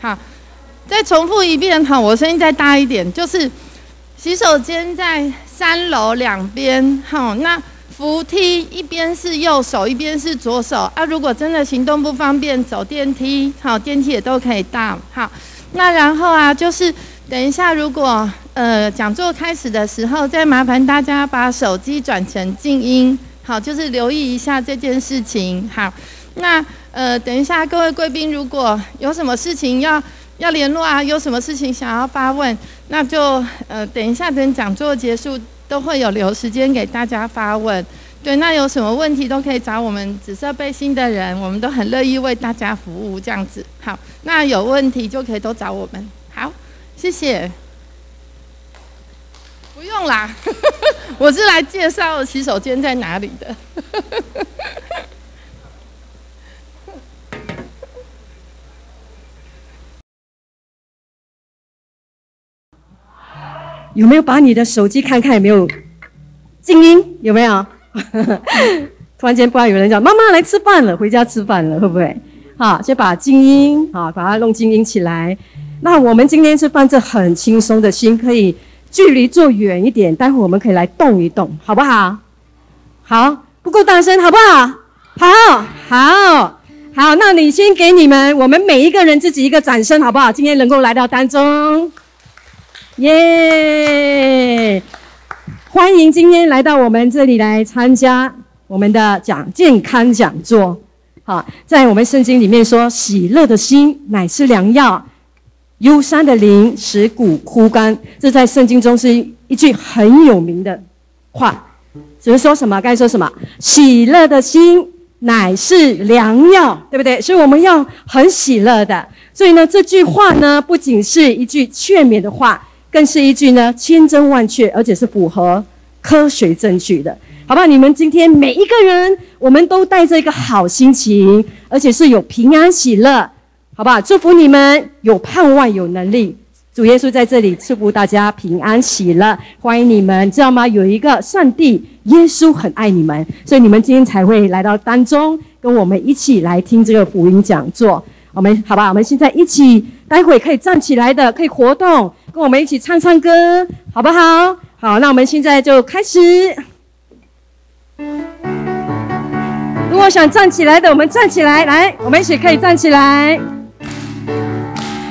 好，再重复一遍哈，我声音再大一点，就是洗手间在三楼两边，好，那扶梯一边是右手，一边是左手啊。如果真的行动不方便，走电梯，好，电梯也都可以到。好，那然后啊，就是等一下，如果呃讲座开始的时候，再麻烦大家把手机转成静音。好，就是留意一下这件事情。好，那呃，等一下各位贵宾，如果有什么事情要要联络啊，有什么事情想要发问，那就呃，等一下等讲座结束，都会有留时间给大家发问。对，那有什么问题都可以找我们紫色背心的人，我们都很乐意为大家服务。这样子，好，那有问题就可以都找我们。好，谢谢。不用啦，我是来介绍洗手间在哪里的。有没有把你的手机看看有没有静音？有没有？突然间，不知道有人讲妈妈来吃饭了，回家吃饭了，会不会？好，先把静音，啊，把它弄静音起来。那我们今天是放着很轻松的心，可以。距离坐远一点，待会我们可以来动一动，好不好？好，不够大声，好不好？好，好，好，那你先给你们，我们每一个人自己一个掌声，好不好？今天能够来到当中，耶！欢迎今天来到我们这里来参加我们的讲健康讲座。好，在我们圣经里面说，喜乐的心乃是良药。忧伤的灵使骨枯干，这在圣经中是一句很有名的话。只是说什么？该说什么？喜乐的心乃是良药，对不对？所以我们要很喜乐的。所以呢，这句话呢，不仅是一句劝勉的话，更是一句呢千真万确，而且是符合科学证据的，好不好？你们今天每一个人，我们都带着一个好心情，而且是有平安喜乐。好吧？祝福你们有盼望、有能力。主耶稣在这里祝福大家平安喜乐，欢迎你们，知道吗？有一个上帝耶稣很爱你们，所以你们今天才会来到当中，跟我们一起来听这个福音讲座。我们好吧？我们现在一起，待会可以站起来的，可以活动，跟我们一起唱唱歌，好不好？好，那我们现在就开始。如果想站起来的，我们站起来，来，我们一起可以站起来。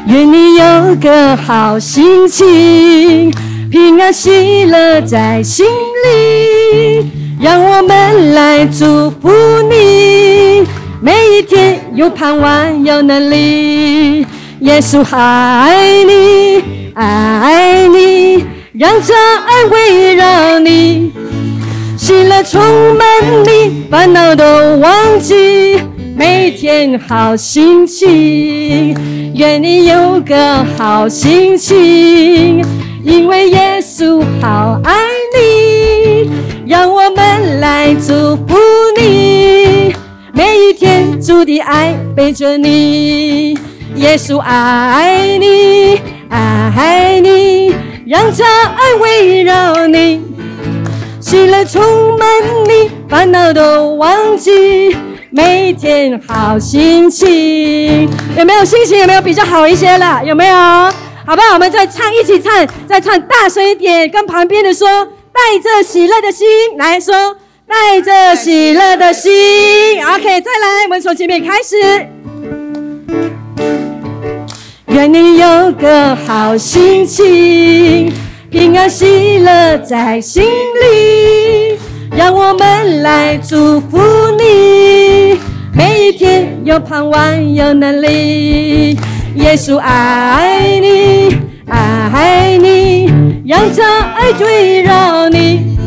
愿你有个好心情，平安喜乐在心里，让我们来祝福你。每一天有盼望，有能力。耶稣爱你，爱你，让这爱围绕你，喜乐充满你，烦恼都忘记。每天好心情，愿你有个好心情，因为耶稣好爱你，让我们来祝福你。每一天主的爱陪着你，耶稣爱你，爱你，让这爱围绕你，喜乐充满你，烦恼都忘记。每天好心情，有没有心情？有没有比较好一些了？有没有？好不好？我们再唱，一起唱，再唱大声一点，跟旁边的说，带着喜乐的心来说，带着喜乐的心。OK，再来，我们从前面开始。愿你有个好心情，平安喜乐在心里。让我们来祝福你，每一天有盼望，有能力。耶稣爱你，爱你，让这爱围绕你，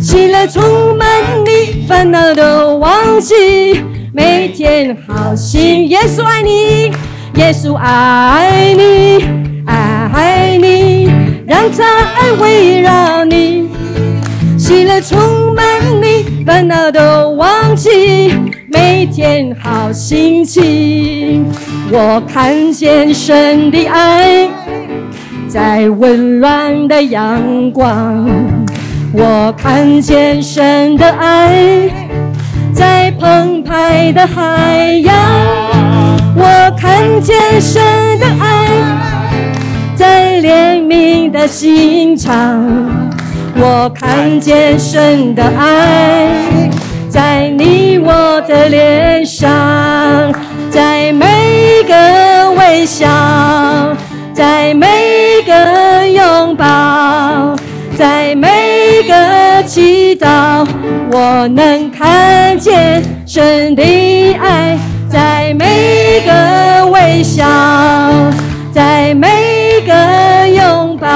喜乐充满你，烦恼都忘记。每天好心，耶稣爱你，耶稣爱你，爱你，让这爱围绕你。喜乐充满你，烦恼都忘记，每天好心情。我看见神的爱，在温暖的阳光。我看见神的爱，在澎湃的海洋。我看见神的爱在怜悯的心肠，我看见神的爱，在你我的脸上，在每个微笑，在每个拥抱，在每个祈祷，我能看见神的爱，在每个微笑，在每个拥抱，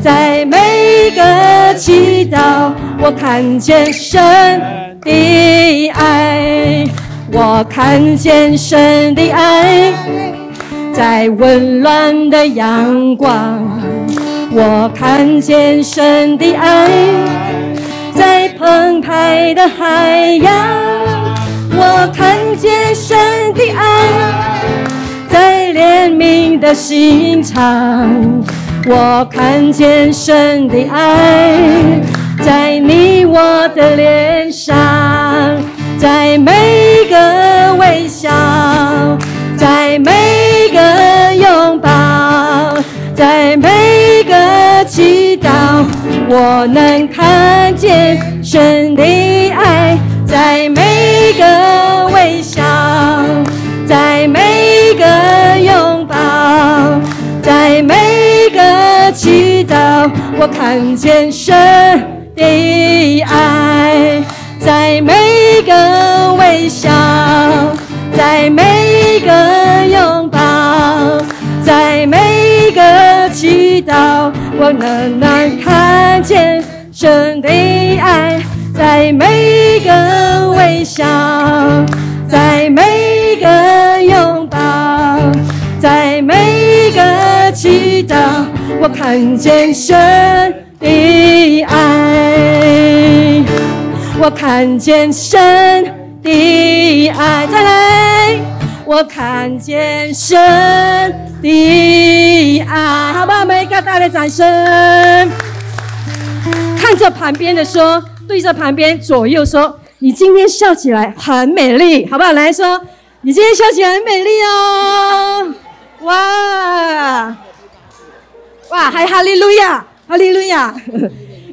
在每个祈祷，我看见神的爱，我看见神的爱，在温暖的阳光，我看见神的爱，在澎湃的海洋，我看见神的爱。在怜悯的心肠，我看见神的爱，在你我的脸上，在每个微笑，在每个拥抱，在每个祈祷，我能看见神的爱，在每我看见神的爱，在每一个微笑，在每一个拥抱，在每一个祈祷，我能能看见神的爱，在每一个微笑，在每看见神的爱，我看见神的爱，再来，我看见神的爱，好不好？每一个大的掌声。看着旁边的说，对着旁边左右说，你今天笑起来很美丽，好不好？来说，你今天笑起来很美丽哦，哇，哇，还哈利路亚，哈利路亚，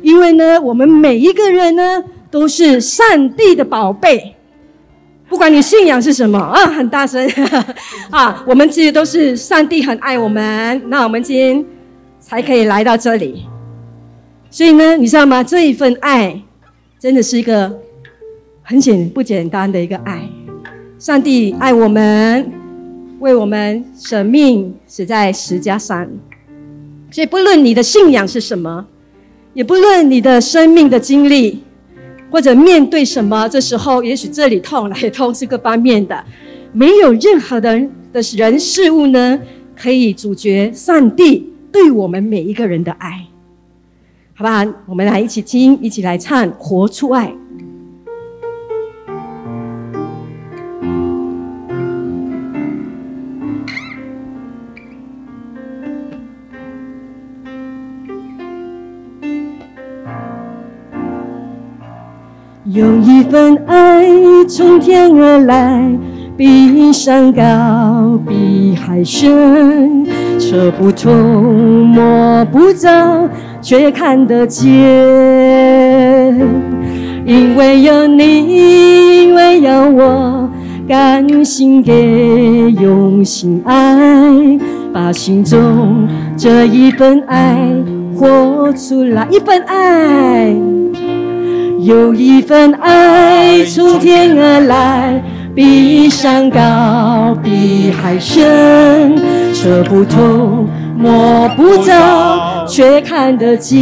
因为呢，我们每一个人呢，都是上帝的宝贝。不管你信仰是什么啊，很大声 啊！我们其实都是上帝很爱我们，那我们今天才可以来到这里。所以呢，你知道吗？这一份爱真的是一个很简不简单的一个爱。上帝爱我们，为我们舍命死在十架上。所以，不论你的信仰是什么，也不论你的生命的经历，或者面对什么，这时候也许这里痛，那里痛是各方面的，没有任何的的人事物呢，可以阻绝上帝对我们每一个人的爱。好不好？我们来一起听，一起来唱《活出爱》。有一份爱从天而来，比山高，比海深，测不透，摸不着。却看得见，因为有你，因为有我，甘心给，用心爱，把心中这一份爱活出来。一份爱，有一份爱从天而来，比山高，比海深，测不透，摸不着。却看得见，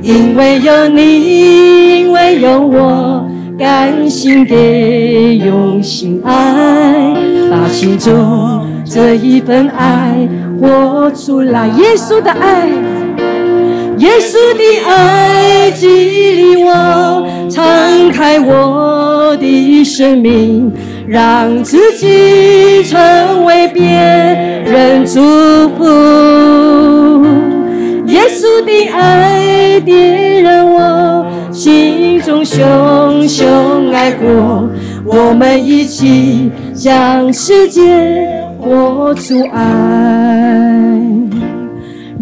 因为有你，因为有我，甘心给，用心爱，把心中这一份爱活出来。耶稣的爱，耶稣的爱激励我，敞开我的生命。让自己成为别人祝福，耶稣的爱点燃我心中熊熊爱火，我们一起向世界活出爱。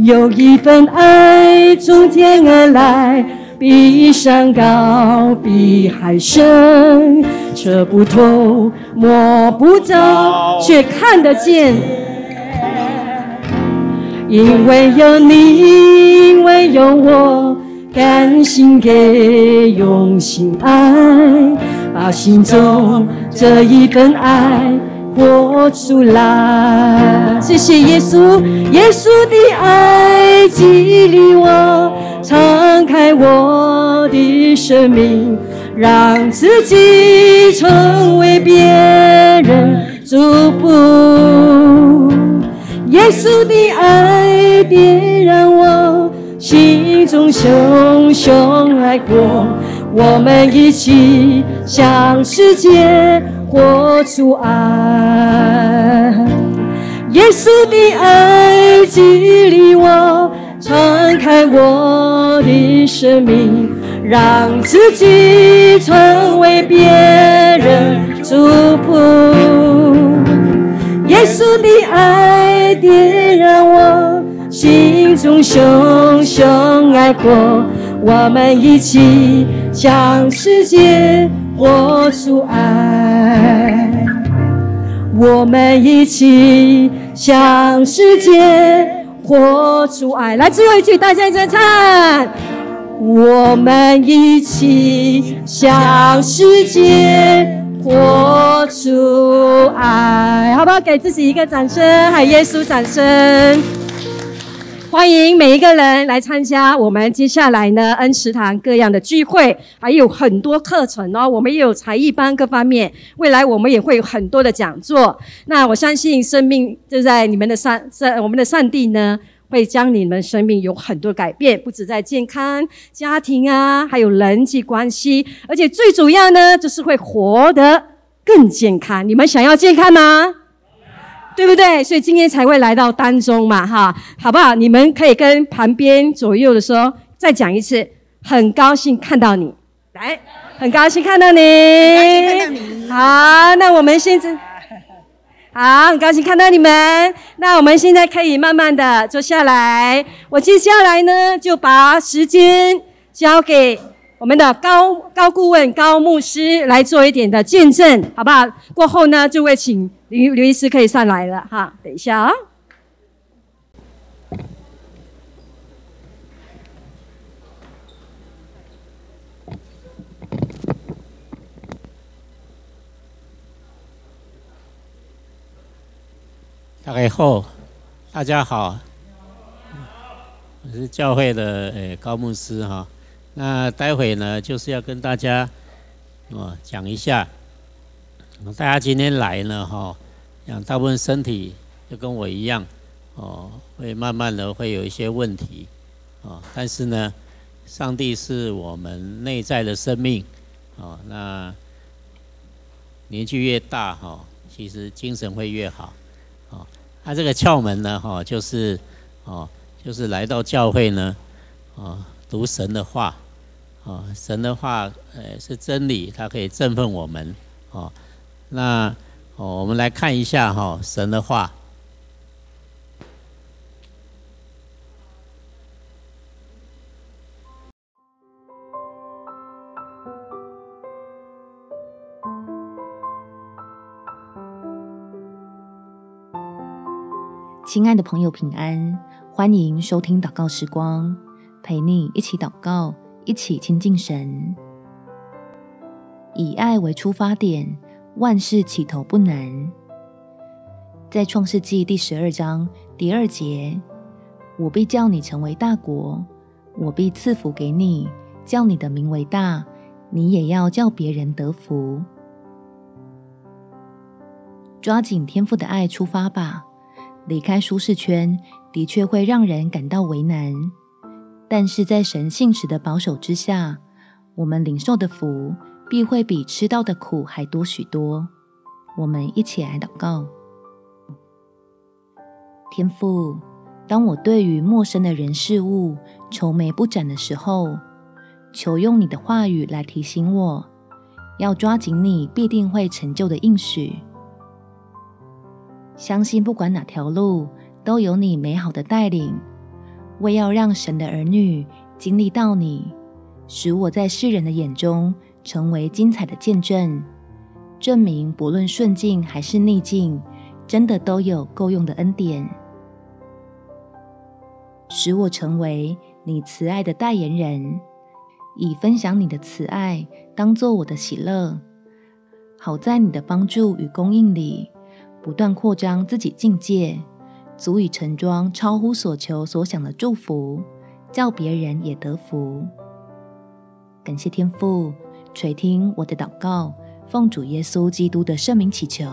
有一份爱从天而来，比山高，比海深，测不透，摸不着，却看得见。因为有你，因为有我，甘心给，用心爱，把心中这一份爱。活出来，谢谢耶稣，耶稣的爱激励我，敞开我的生命，让自己成为别人祝福。耶稣的爱点燃我心中熊熊爱火，我们一起向世界。活出爱，耶稣的爱激励我，敞开我的生命，让自己成为别人祝福。耶稣的爱点燃我心中熊熊爱火，我们一起向世界。活出爱，我们一起向世界活出爱。来，最后一句，大家一起唱。我们一起向世界活出爱，好不好？给自己一个掌声，还耶稣掌声。欢迎每一个人来参加我们接下来呢恩慈堂各样的聚会，还有很多课程哦。我们也有才艺班各方面，未来我们也会有很多的讲座。那我相信生命就在你们的上在，我们的上帝呢会将你们生命有很多改变，不止在健康、家庭啊，还有人际关系，而且最主要呢就是会活得更健康。你们想要健康吗？对不对？所以今天才会来到当中嘛，哈，好不好？你们可以跟旁边左右的说，再讲一次，很高兴看到你，来，很高兴看到你，看到你，好，那我们现在，好，很高兴看到你们，那我们现在可以慢慢的坐下来，我接下来呢就把时间交给。我们的高高顾问高牧师来做一点的见证，好不好？过后呢，就会请刘刘医师可以上来了哈。等一下啊。大家好，大家好，我是教会的呃高牧师哈。那待会呢，就是要跟大家哦讲一下，大家今天来呢哈，像大部分身体就跟我一样哦，会慢慢的会有一些问题哦，但是呢，上帝是我们内在的生命哦，那年纪越大哈，其实精神会越好哦。他这个窍门呢哈，就是哦，就是来到教会呢，哦，读神的话。哦，神的话，呃，是真理，它可以振奋我们。哦，那哦，我们来看一下哈，神的话。亲爱的朋友，平安，欢迎收听祷告时光，陪你一起祷告。一起亲近神，以爱为出发点，万事起头不难。在创世纪第十二章第二节，我必叫你成为大国，我必赐福给你，叫你的名为大，你也要叫别人得福。抓紧天赋的爱出发吧，离开舒适圈的确会让人感到为难。但是在神信使的保守之下，我们领受的福必会比吃到的苦还多许多。我们一起来祷告：天父，当我对于陌生的人事物愁眉不展的时候，求用你的话语来提醒我，要抓紧你必定会成就的应许。相信不管哪条路，都有你美好的带领。为要让神的儿女经历到你，使我在世人的眼中成为精彩的见证，证明不论顺境还是逆境，真的都有够用的恩典，使我成为你慈爱的代言人，以分享你的慈爱当做我的喜乐，好在你的帮助与供应里，不断扩张自己境界。足以盛装超乎所求所想的祝福，叫别人也得福。感谢天父垂听我的祷告，奉主耶稣基督的圣名祈求，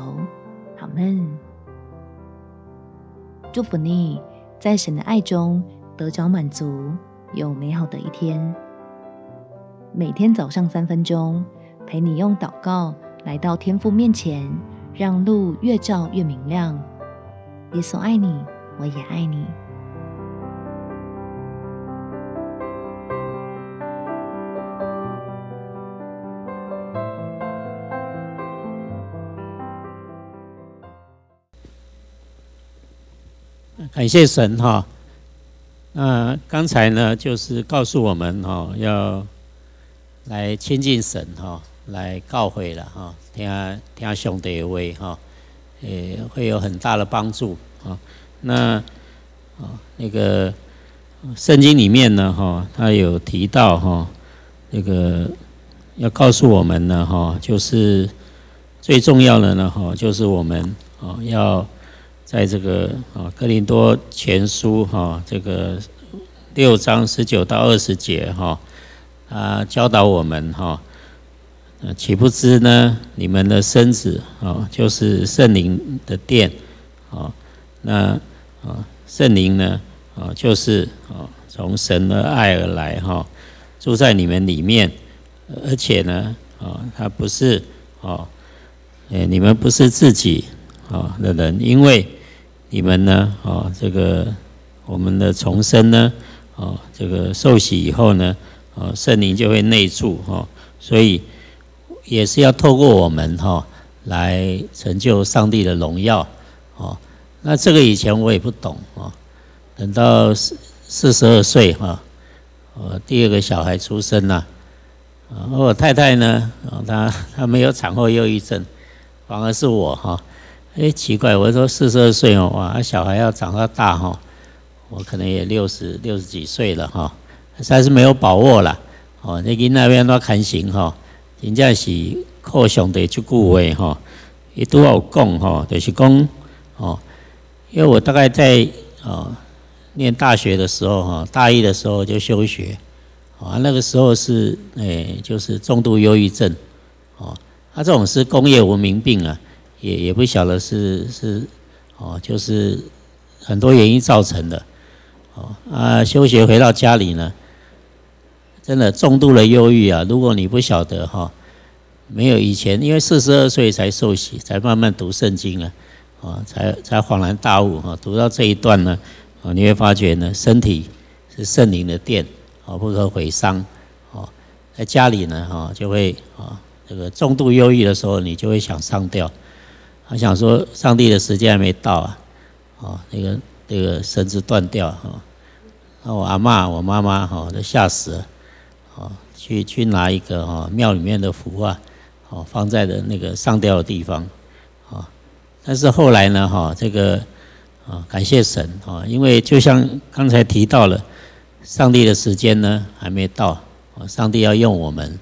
好门。祝福你，在神的爱中得着满足，有美好的一天。每天早上三分钟，陪你用祷告来到天父面前，让路越照越明亮。耶稣爱你，我也爱你。感谢神哈。那刚才呢，就是告诉我们哈，要来亲近神哈，来告悔了哈，听听兄弟的话哈。也会有很大的帮助啊。那啊，那个圣经里面呢，哈，他有提到哈，那个要告诉我们呢，哈，就是最重要的呢，哈，就是我们啊，要在这个啊，哥林多前书哈，这个六章十九到二十节哈，啊，教导我们哈。岂不知呢？你们的身子啊，就是圣灵的殿啊。那啊，圣灵呢啊，就是啊，从神的爱而来哈，住在你们里面。而且呢啊，他不是啊，哎，你们不是自己啊的人，因为你们呢啊，这个我们的重生呢啊，这个受洗以后呢啊，圣灵就会内住哈，所以。也是要透过我们哈来成就上帝的荣耀哦。那这个以前我也不懂哦。等到四四十二岁哈，我第二个小孩出生了，啊，我太太呢，她她没有产后忧郁症，反而是我哈。哎，奇怪，我说四十二岁哦，哇，小孩要长到大哈，我可能也六十六十几岁了哈，还是没有把握了哦。那跟那边都看行哈。真正是靠上帝这句话吼，伊都要讲吼，就是讲哦，因为我大概在哦念大学的时候哈，大一的时候就休学，啊那个时候是诶就是重度忧郁症，哦，他这种是工业文明病啊，也也不晓得是是哦，就是很多原因造成的，哦啊休学回到家里呢。真的重度的忧郁啊！如果你不晓得哈，没有以前，因为四十二岁才受洗，才慢慢读圣经啊，啊，才才恍然大悟哈。读到这一段呢，啊，你会发觉呢，身体是圣灵的殿，啊，不可毁伤，啊，在家里呢，哈，就会啊，这个重度忧郁的时候，你就会想上吊，他想说上帝的时间还没到啊，啊，那个那个绳子断掉哈，那我阿妈我妈妈哈都吓死了。哦，去去拿一个哈庙里面的符啊，哦放在的那个上吊的地方，啊，但是后来呢哈这个啊感谢神啊，因为就像刚才提到了，上帝的时间呢还没到，啊上帝要用我们，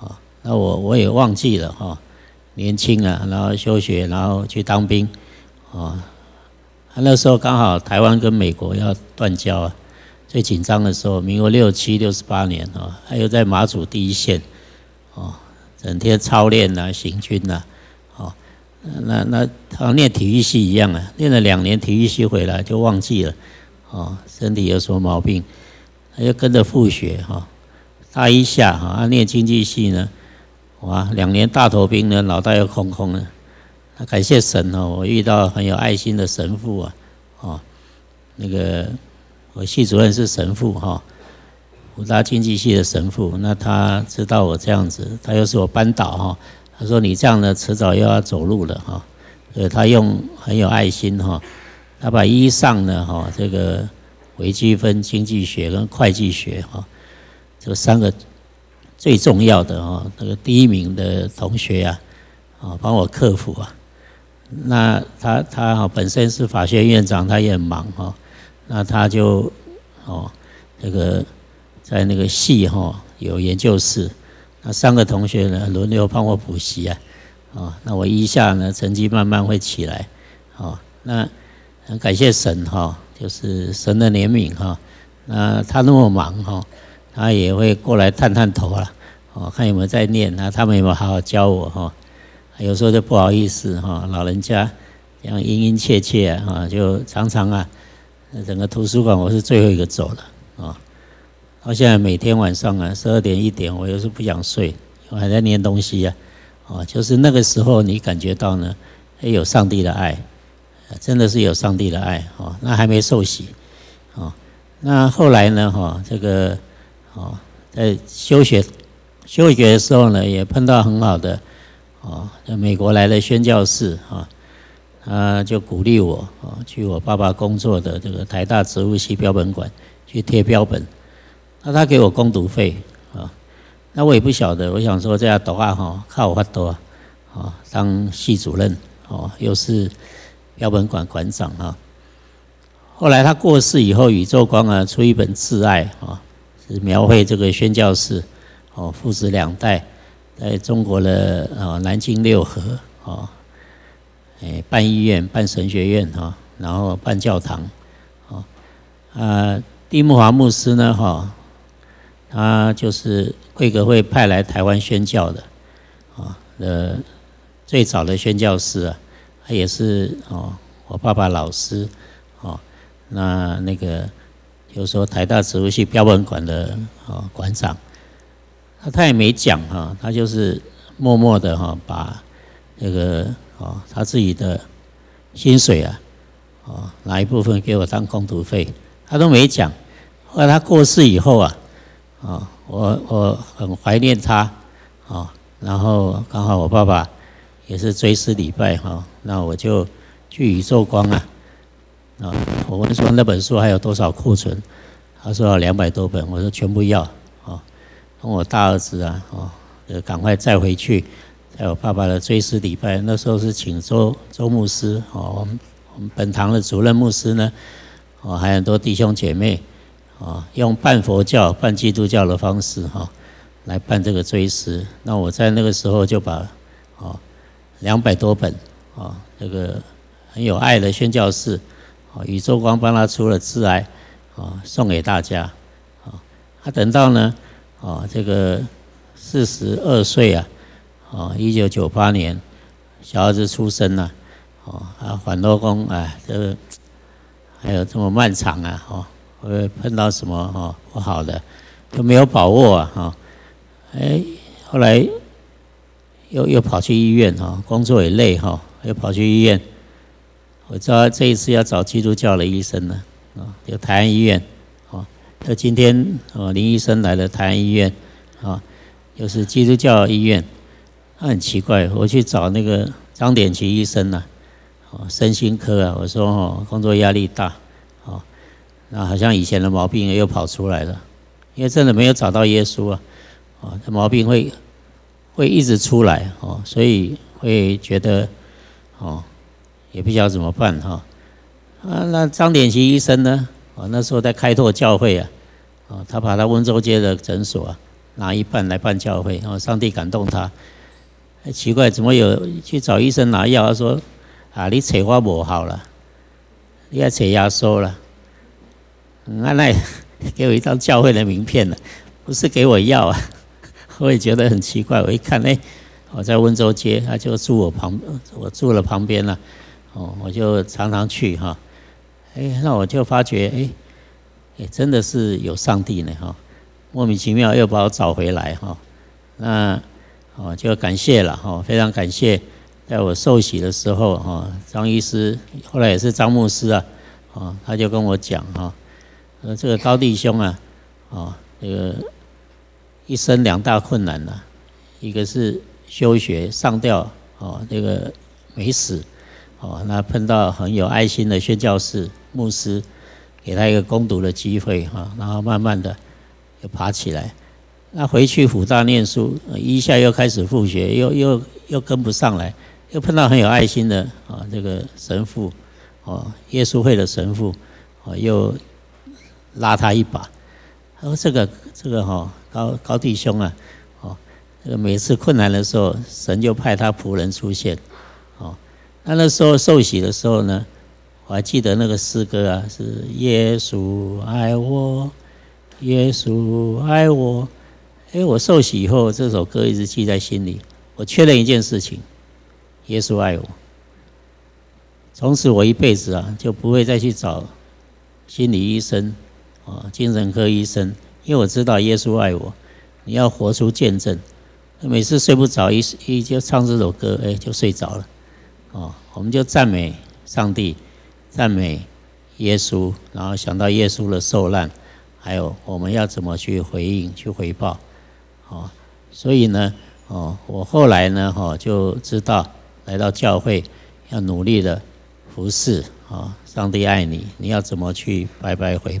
啊那我我也忘记了哈，年轻啊，然后休学，然后去当兵，啊，那时候刚好台湾跟美国要断交啊。最紧张的时候，民国六七六十八年啊，还有在马祖第一线，哦，整天操练呐、行军呐，哦，那那他练体育系一样啊，练了两年体育系回来就忘记了，哦，身体有什么毛病，他就跟着复学哈，大一下哈，练经济系呢，哇，两年大头兵呢，脑袋又空空了，那感谢神哦，我遇到很有爱心的神父啊，哦，那个。我系主任是神父哈，武大经济系的神父，那他知道我这样子，他又是我班导哈，他说你这样呢，迟早又要走路了哈，对他用很有爱心哈，他把一上呢哈这个微积分、经济学跟会计学哈这三个最重要的哈那个第一名的同学啊啊帮我克服啊。那他他哈本身是法学院长，他也很忙哈。那他就哦这个在那个系哈有研究室，那三个同学呢轮流帮我补习啊。哦，那我一下呢，成绩慢慢会起来。哦，那很感谢神哈，就是神的怜悯哈。那他那么忙哈，他也会过来探探头了。哦，看有没有在念，啊他们有没有好好教我哈？有时候就不好意思哈，老人家这样殷殷切切啊，就常常啊，整个图书馆我是最后一个走的啊。到现在每天晚上啊，十二点一点，我又是不想睡，我还在念东西呀。哦，就是那个时候，你感觉到呢，有上帝的爱，真的是有上帝的爱哦。那还没受洗，哦，那后来呢，哈，这个，哦，在休学休学的时候呢，也碰到很好的，哦，在美国来的宣教士啊，他就鼓励我，啊，去我爸爸工作的这个台大植物系标本馆去贴标本，那他给我攻读费啊。那我也不晓得，我想说这样读啊哈，靠我发多啊，当系主任哦，又是标本馆馆长啊。后来他过世以后，宇宙光啊出一本挚爱啊，是描绘这个宣教士哦，父子两代在中国的啊南京六合啊，哎办医院、办神学院哈，然后办教堂啊啊，蒂木华牧师呢哈。他就是贵格会派来台湾宣教的，啊，呃，最早的宣教师啊，他也是哦，我爸爸老师，哦，那那个就是说台大植物系标本馆的哦馆长，他他也没讲哈，他就是默默的哈把那个哦他自己的薪水啊，哦拿一部分给我当工读费，他都没讲，后来他过世以后啊。啊，我我很怀念他，啊，然后刚好我爸爸也是追思礼拜哈，那我就去宇宙光啊，啊，我问说那本书还有多少库存，他说两百多本，我说全部要，啊，跟我大儿子啊，哦，赶快再回去，还有爸爸的追思礼拜，那时候是请周周牧师，哦，我们我们本堂的主任牧师呢，哦，还有很多弟兄姐妹。啊，用办佛教、办基督教的方式哈，来办这个追思。那我在那个时候就把啊两百多本啊这个很有爱的宣教士啊宇宙光帮他出了致癌啊送给大家啊。他等到呢啊这个四十二岁啊啊一九九八年小儿子出生了啊啊反多宫啊这个还有这么漫长啊哦。会不会碰到什么哈不好的，都没有把握啊哈，哎，后来又又跑去医院哈，工作也累哈，又跑去医院。我知道这一次要找基督教的医生呢，啊，有台安医院，啊，那今天哦林医生来了台安医院，啊，又是基督教医院，他很奇怪，我去找那个张典奇医生呢，哦，身心科啊，我说哦工作压力大。哦那好像以前的毛病又跑出来了，因为真的没有找到耶稣啊，哦，这毛病会会一直出来哦，所以会觉得哦，也不知道怎么办哈。啊，那张典奇医生呢？啊，那时候在开拓教会啊，哦，他把他温州街的诊所啊拿一半来办教会，然后上帝感动他。奇怪，怎么有去找医生拿药？他说啊，你扯花不好了，你要扯压缩了。阿奈给我一张教会的名片了，不是给我药啊！我也觉得很奇怪。我一看，哎，我在温州街，他就住我旁，我住了旁边了。哦，我就常常去哈。哎，那我就发觉，哎，哎，真的是有上帝呢哈！莫名其妙又把我找回来哈。那哦，就感谢了哈，非常感谢，在我受洗的时候哈，张医师后来也是张牧师啊，啊，他就跟我讲哈。呃，这个高弟兄啊，啊，这个一生两大困难呐，一个是休学上吊，哦，这个没死，哦，那碰到很有爱心的宣教士牧师，给他一个攻读的机会哈，然后慢慢的又爬起来。那回去辅大念书，一下又开始复学，又又又跟不上来，又碰到很有爱心的啊这个神父，哦，耶稣会的神父，哦，又拉他一把。他说：“这个这个哈高高弟兄啊，哦，这个每次困难的时候，神就派他仆人出现，哦。那那时候受洗的时候呢，我还记得那个诗歌啊，是耶稣爱我，耶稣爱我。”哎，我受洗以后，这首歌一直记在心里。我确认一件事情：耶稣爱我。从此我一辈子啊，就不会再去找心理医生啊、精神科医生，因为我知道耶稣爱我。你要活出见证。每次睡不着，一一就唱这首歌，哎，就睡着了。哦，我们就赞美上帝，赞美耶稣，然后想到耶稣的受难，还有我们要怎么去回应、去回报。哦，所以呢，哦，我后来呢，哈，就知道来到教会要努力的服侍，啊，上帝爱你，你要怎么去白白回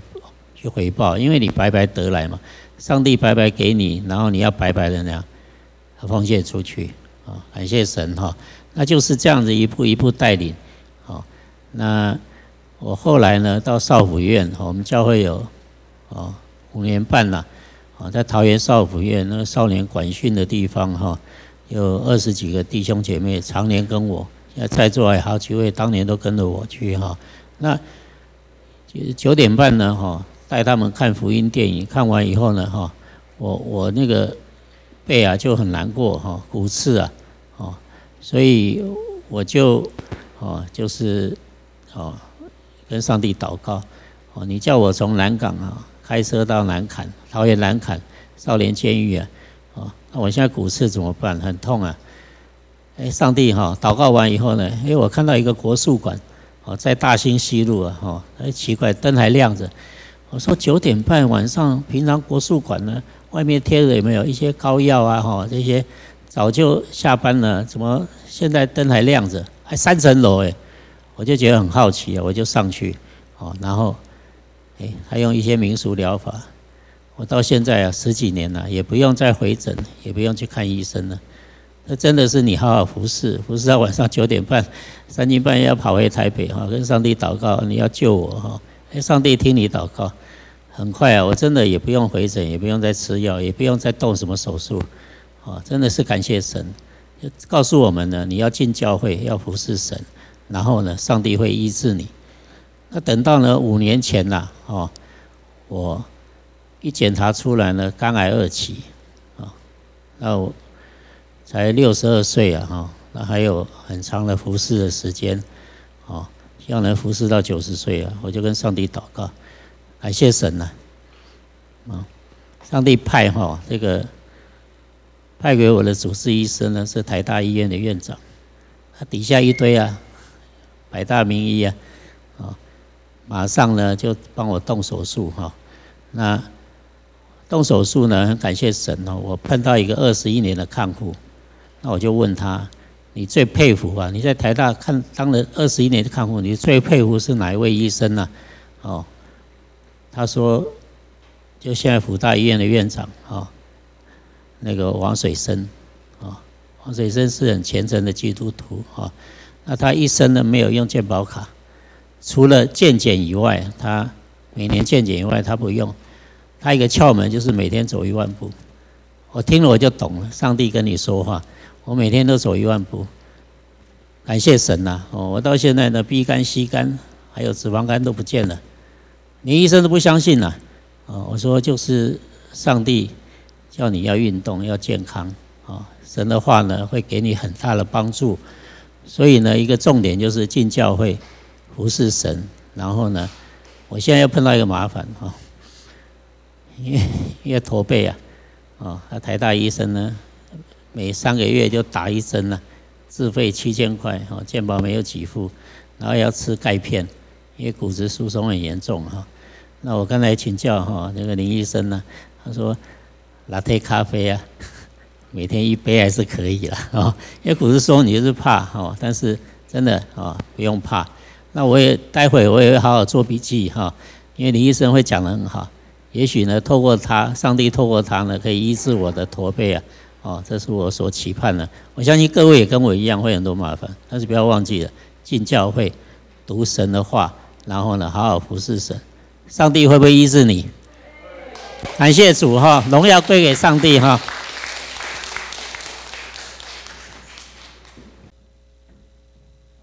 去回报？因为你白白得来嘛，上帝白白给你，然后你要白白的那样奉献出去，啊，感谢神哈，那就是这样子一步一步带领，好，那我后来呢，到少府院，我们教会有，哦，五年半了。啊，在桃园少府院那个少年管训的地方哈，有二十几个弟兄姐妹常年跟我，现在在座还好几位当年都跟着我去哈。那九点半呢哈，带他们看福音电影，看完以后呢哈，我我那个背啊就很难过哈，骨刺啊，哦，所以我就哦就是哦跟上帝祷告，哦你叫我从南港啊。开车到南坎，桃园南坎少年监狱啊，哦，那我现在骨刺怎么办？很痛啊！哎，上帝哈，祷告完以后呢，哎，我看到一个国术馆，哦，在大兴西路啊，哈，哎，奇怪，灯还亮着。我说九点半晚上，平常国术馆呢，外面贴着有没有一些膏药啊？哈，这些早就下班了，怎么现在灯还亮着？还三层楼哎，我就觉得很好奇啊，我就上去，哦，然后。哎，还用一些民俗疗法，我到现在啊十几年了，也不用再回诊，也不用去看医生了。那真的是你好好服侍，服侍到晚上九点半，三更半夜要跑回台北哈，跟上帝祷告，你要救我哈。哎，上帝听你祷告，很快啊，我真的也不用回诊，也不用再吃药，也不用再动什么手术，啊，真的是感谢神，告诉我们呢，你要进教会，要服侍神，然后呢，上帝会医治你。那等到呢五年前呐，哦，我一检查出来呢，肝癌二期，啊，那我才六十二岁啊，哈，那还有很长的服侍的时间，哦，希望能服侍到九十岁啊，我就跟上帝祷告，感谢神呐，啊，上帝派哈这个派给我的主治医生呢是台大医院的院长，他底下一堆啊，百大名医啊。马上呢就帮我动手术哈，那动手术呢很感谢神哦，我碰到一个二十一年的看护，那我就问他，你最佩服啊？你在台大看当了二十一年的看护，你最佩服是哪一位医生呢？哦，他说就现在福大医院的院长啊，那个王水生啊，王水生是很虔诚的基督徒啊，那他一生呢没有用健保卡。除了健检以外，他每年健检以外，他不用。他一个窍门就是每天走一万步。我听了我就懂了，上帝跟你说话。我每天都走一万步，感谢神呐！哦，我到现在呢，B 肝、C 肝还有脂肪肝都不见了。你医生都不相信呐！哦，我说就是上帝叫你要运动，要健康。啊，神的话呢会给你很大的帮助。所以呢，一个重点就是进教会。不是神，然后呢？我现在又碰到一个麻烦哈，因为因为驼背啊，啊，那台大医生呢，每三个月就打一针呢，自费七千块，哈，健保没有给付，然后要吃钙片，因为骨质疏松很严重哈。那我刚才请教哈，那个林医生呢，他说，拿铁咖啡啊，每天一杯还是可以了啊，因为骨质疏松你就是怕哈，但是。真的啊，不用怕。那我也待会我也会好好做笔记哈，因为李医生会讲得很好。也许呢，透过他，上帝透过他呢，可以医治我的驼背啊，哦，这是我所期盼的。我相信各位也跟我一样会很多麻烦，但是不要忘记了进教会，读神的话，然后呢，好好服侍神，上帝会不会医治你？感谢主哈，荣耀归给上帝哈。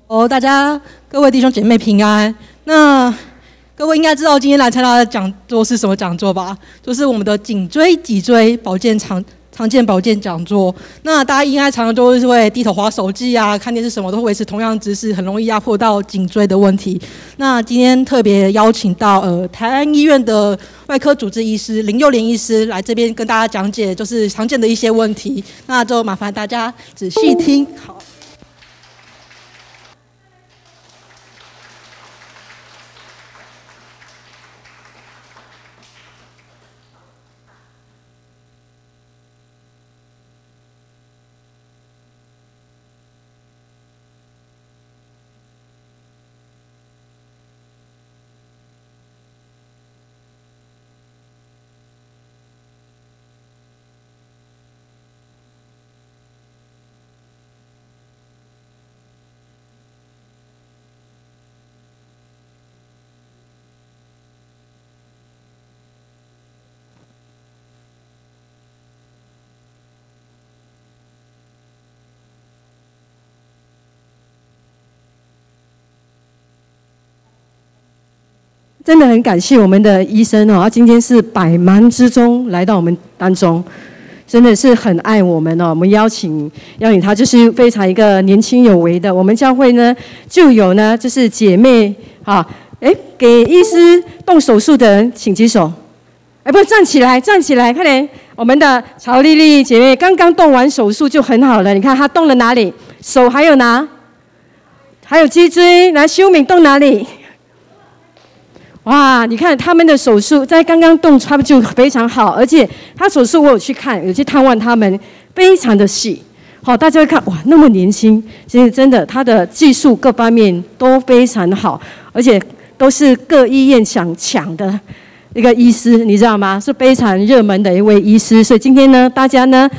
哦，大家各位弟兄姐妹平安。那各位应该知道今天来参加的讲座是什么讲座吧？就是我们的颈椎脊椎保健常常见保健讲座。那大家应该常常都是会低头划手机啊、看电视什么，都会维持同样姿势，很容易压迫到颈椎的问题。那今天特别邀请到呃台安医院的外科主治医师林幼莲医师来这边跟大家讲解，就是常见的一些问题。那就麻烦大家仔细听好。真的很感谢我们的医生哦，他今天是百忙之中来到我们当中，真的是很爱我们哦。我们邀请邀请他，就是非常一个年轻有为的。我们教会呢就有呢，就是姐妹啊，哎，给医师动手术的人请举手。哎，不站起来，站起来，快点！我们的曹丽丽姐妹刚刚动完手术就很好了，你看她动了哪里？手还有哪？还有脊椎，来修敏动哪里？哇，你看他们的手术在刚刚动，他们就非常好，而且他手术我有去看，有去探望他们，非常的细。好，大家会看哇，那么年轻，其实真的他的技术各方面都非常好，而且都是各医院想抢的一个医师，你知道吗？是非常热门的一位医师。所以今天呢，大家呢，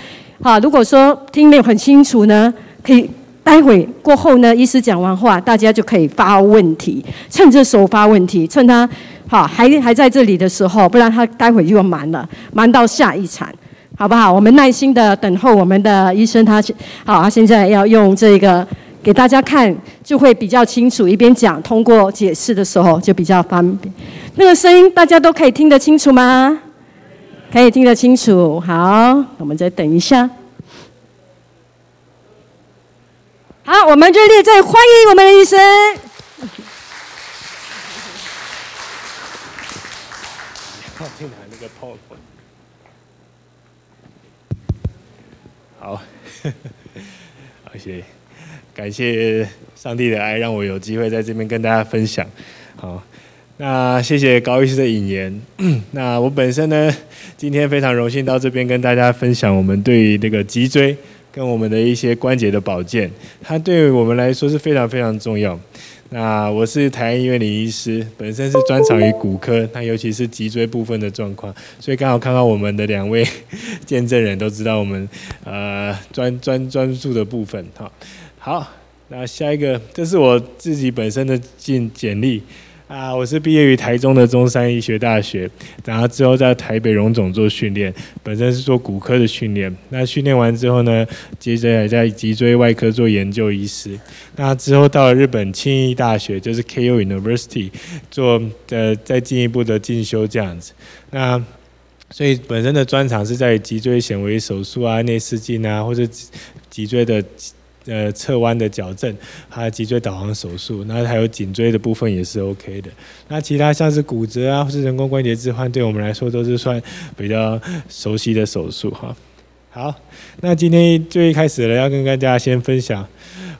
好，如果说听没有很清楚呢，可以。待会过后呢，医师讲完话，大家就可以发问题。趁这时候发问题，趁他好还还在这里的时候，不然他待会又要忙了，忙到下一场，好不好？我们耐心的等候我们的医生，他好，他现在要用这个给大家看，就会比较清楚。一边讲，通过解释的时候就比较方便。那个声音大家都可以听得清楚吗？可以听得清楚。好，我们再等一下。好，我们热烈再欢迎我们的医生。好，谢谢，感谢上帝的爱，让我有机会在这边跟大家分享。好，那谢谢高医师的引言。那我本身呢，今天非常荣幸到这边跟大家分享我们对这个脊椎。跟我们的一些关节的保健，它对我们来说是非常非常重要。那我是台安医院的医师，本身是专长于骨科，那尤其是脊椎部分的状况，所以刚好看到我们的两位 见证人都知道我们呃专专专注的部分。哈，好，那下一个，这是我自己本身的简简历。啊，我是毕业于台中的中山医学大学，然后之后在台北荣总做训练，本身是做骨科的训练。那训练完之后呢，接着也在脊椎外科做研究医师。那之后到了日本庆义大学，就是 KU University 做呃再进一步的进修这样子。那所以本身的专长是在脊椎显微手术啊、内视镜啊，或者脊椎的。呃，侧弯的矫正，还有脊椎导航手术，那还有颈椎的部分也是 OK 的。那其他像是骨折啊，或是人工关节置换，对我们来说都是算比较熟悉的手术哈。好，那今天最一开始呢，要跟大家先分享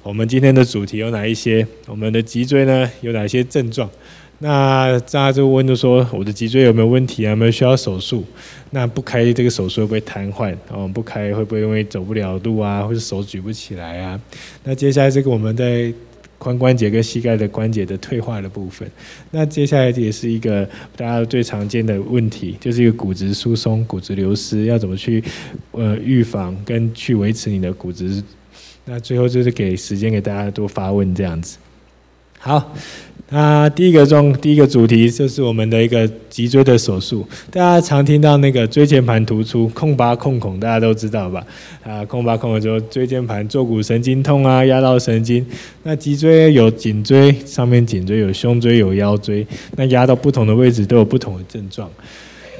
我们今天的主题有哪一些，我们的脊椎呢有哪些症状。那大家就问，就说我的脊椎有没有问题啊？有没有需要手术？那不开这个手术会不会瘫痪？哦，不开会不会因为走不了路啊，或者手举不起来啊？那接下来这个我们在髋关节跟膝盖的关节的退化的部分。那接下来也是一个大家最常见的问题，就是一个骨质疏松、骨质流失，要怎么去呃预防跟去维持你的骨质。那最后就是给时间给大家多发问这样子。好。那第一个状，第一个主题就是我们的一个脊椎的手术。大家常听到那个椎间盘突出、空八空孔，大家都知道吧？啊，空八空孔就椎间盘坐骨神经痛啊，压到神经。那脊椎有颈椎，上面颈椎有胸椎有腰椎，那压到不同的位置都有不同的症状。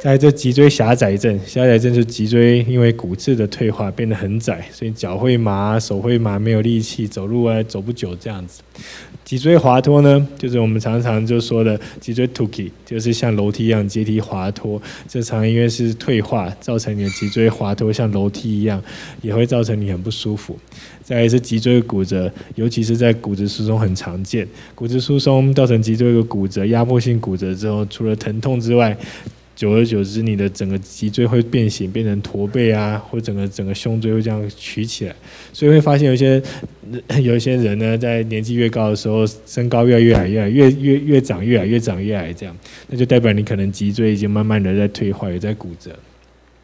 在这脊椎狭窄症，狭窄症是脊椎因为骨质的退化变得很窄，所以脚会麻、手会麻、没有力气，走路啊走不久这样子。脊椎滑脱呢，就是我们常常就说的脊椎 t u k 就是像楼梯一样阶梯滑脱。这常因为是退化，造成你的脊椎滑脱，像楼梯一样，也会造成你很不舒服。再来是脊椎骨折，尤其是在骨质疏松很常见。骨质疏松造成脊椎一个骨折、压迫性骨折之后，除了疼痛之外，久而久之，你的整个脊椎会变形，变成驼背啊，或整个整个胸椎会这样曲起来，所以会发现有些 有一些人呢，在年纪越高的时候，身高越来越矮，越来越越越长越矮，越长越矮，这样，那就代表你可能脊椎已经慢慢的在退化，也在骨折。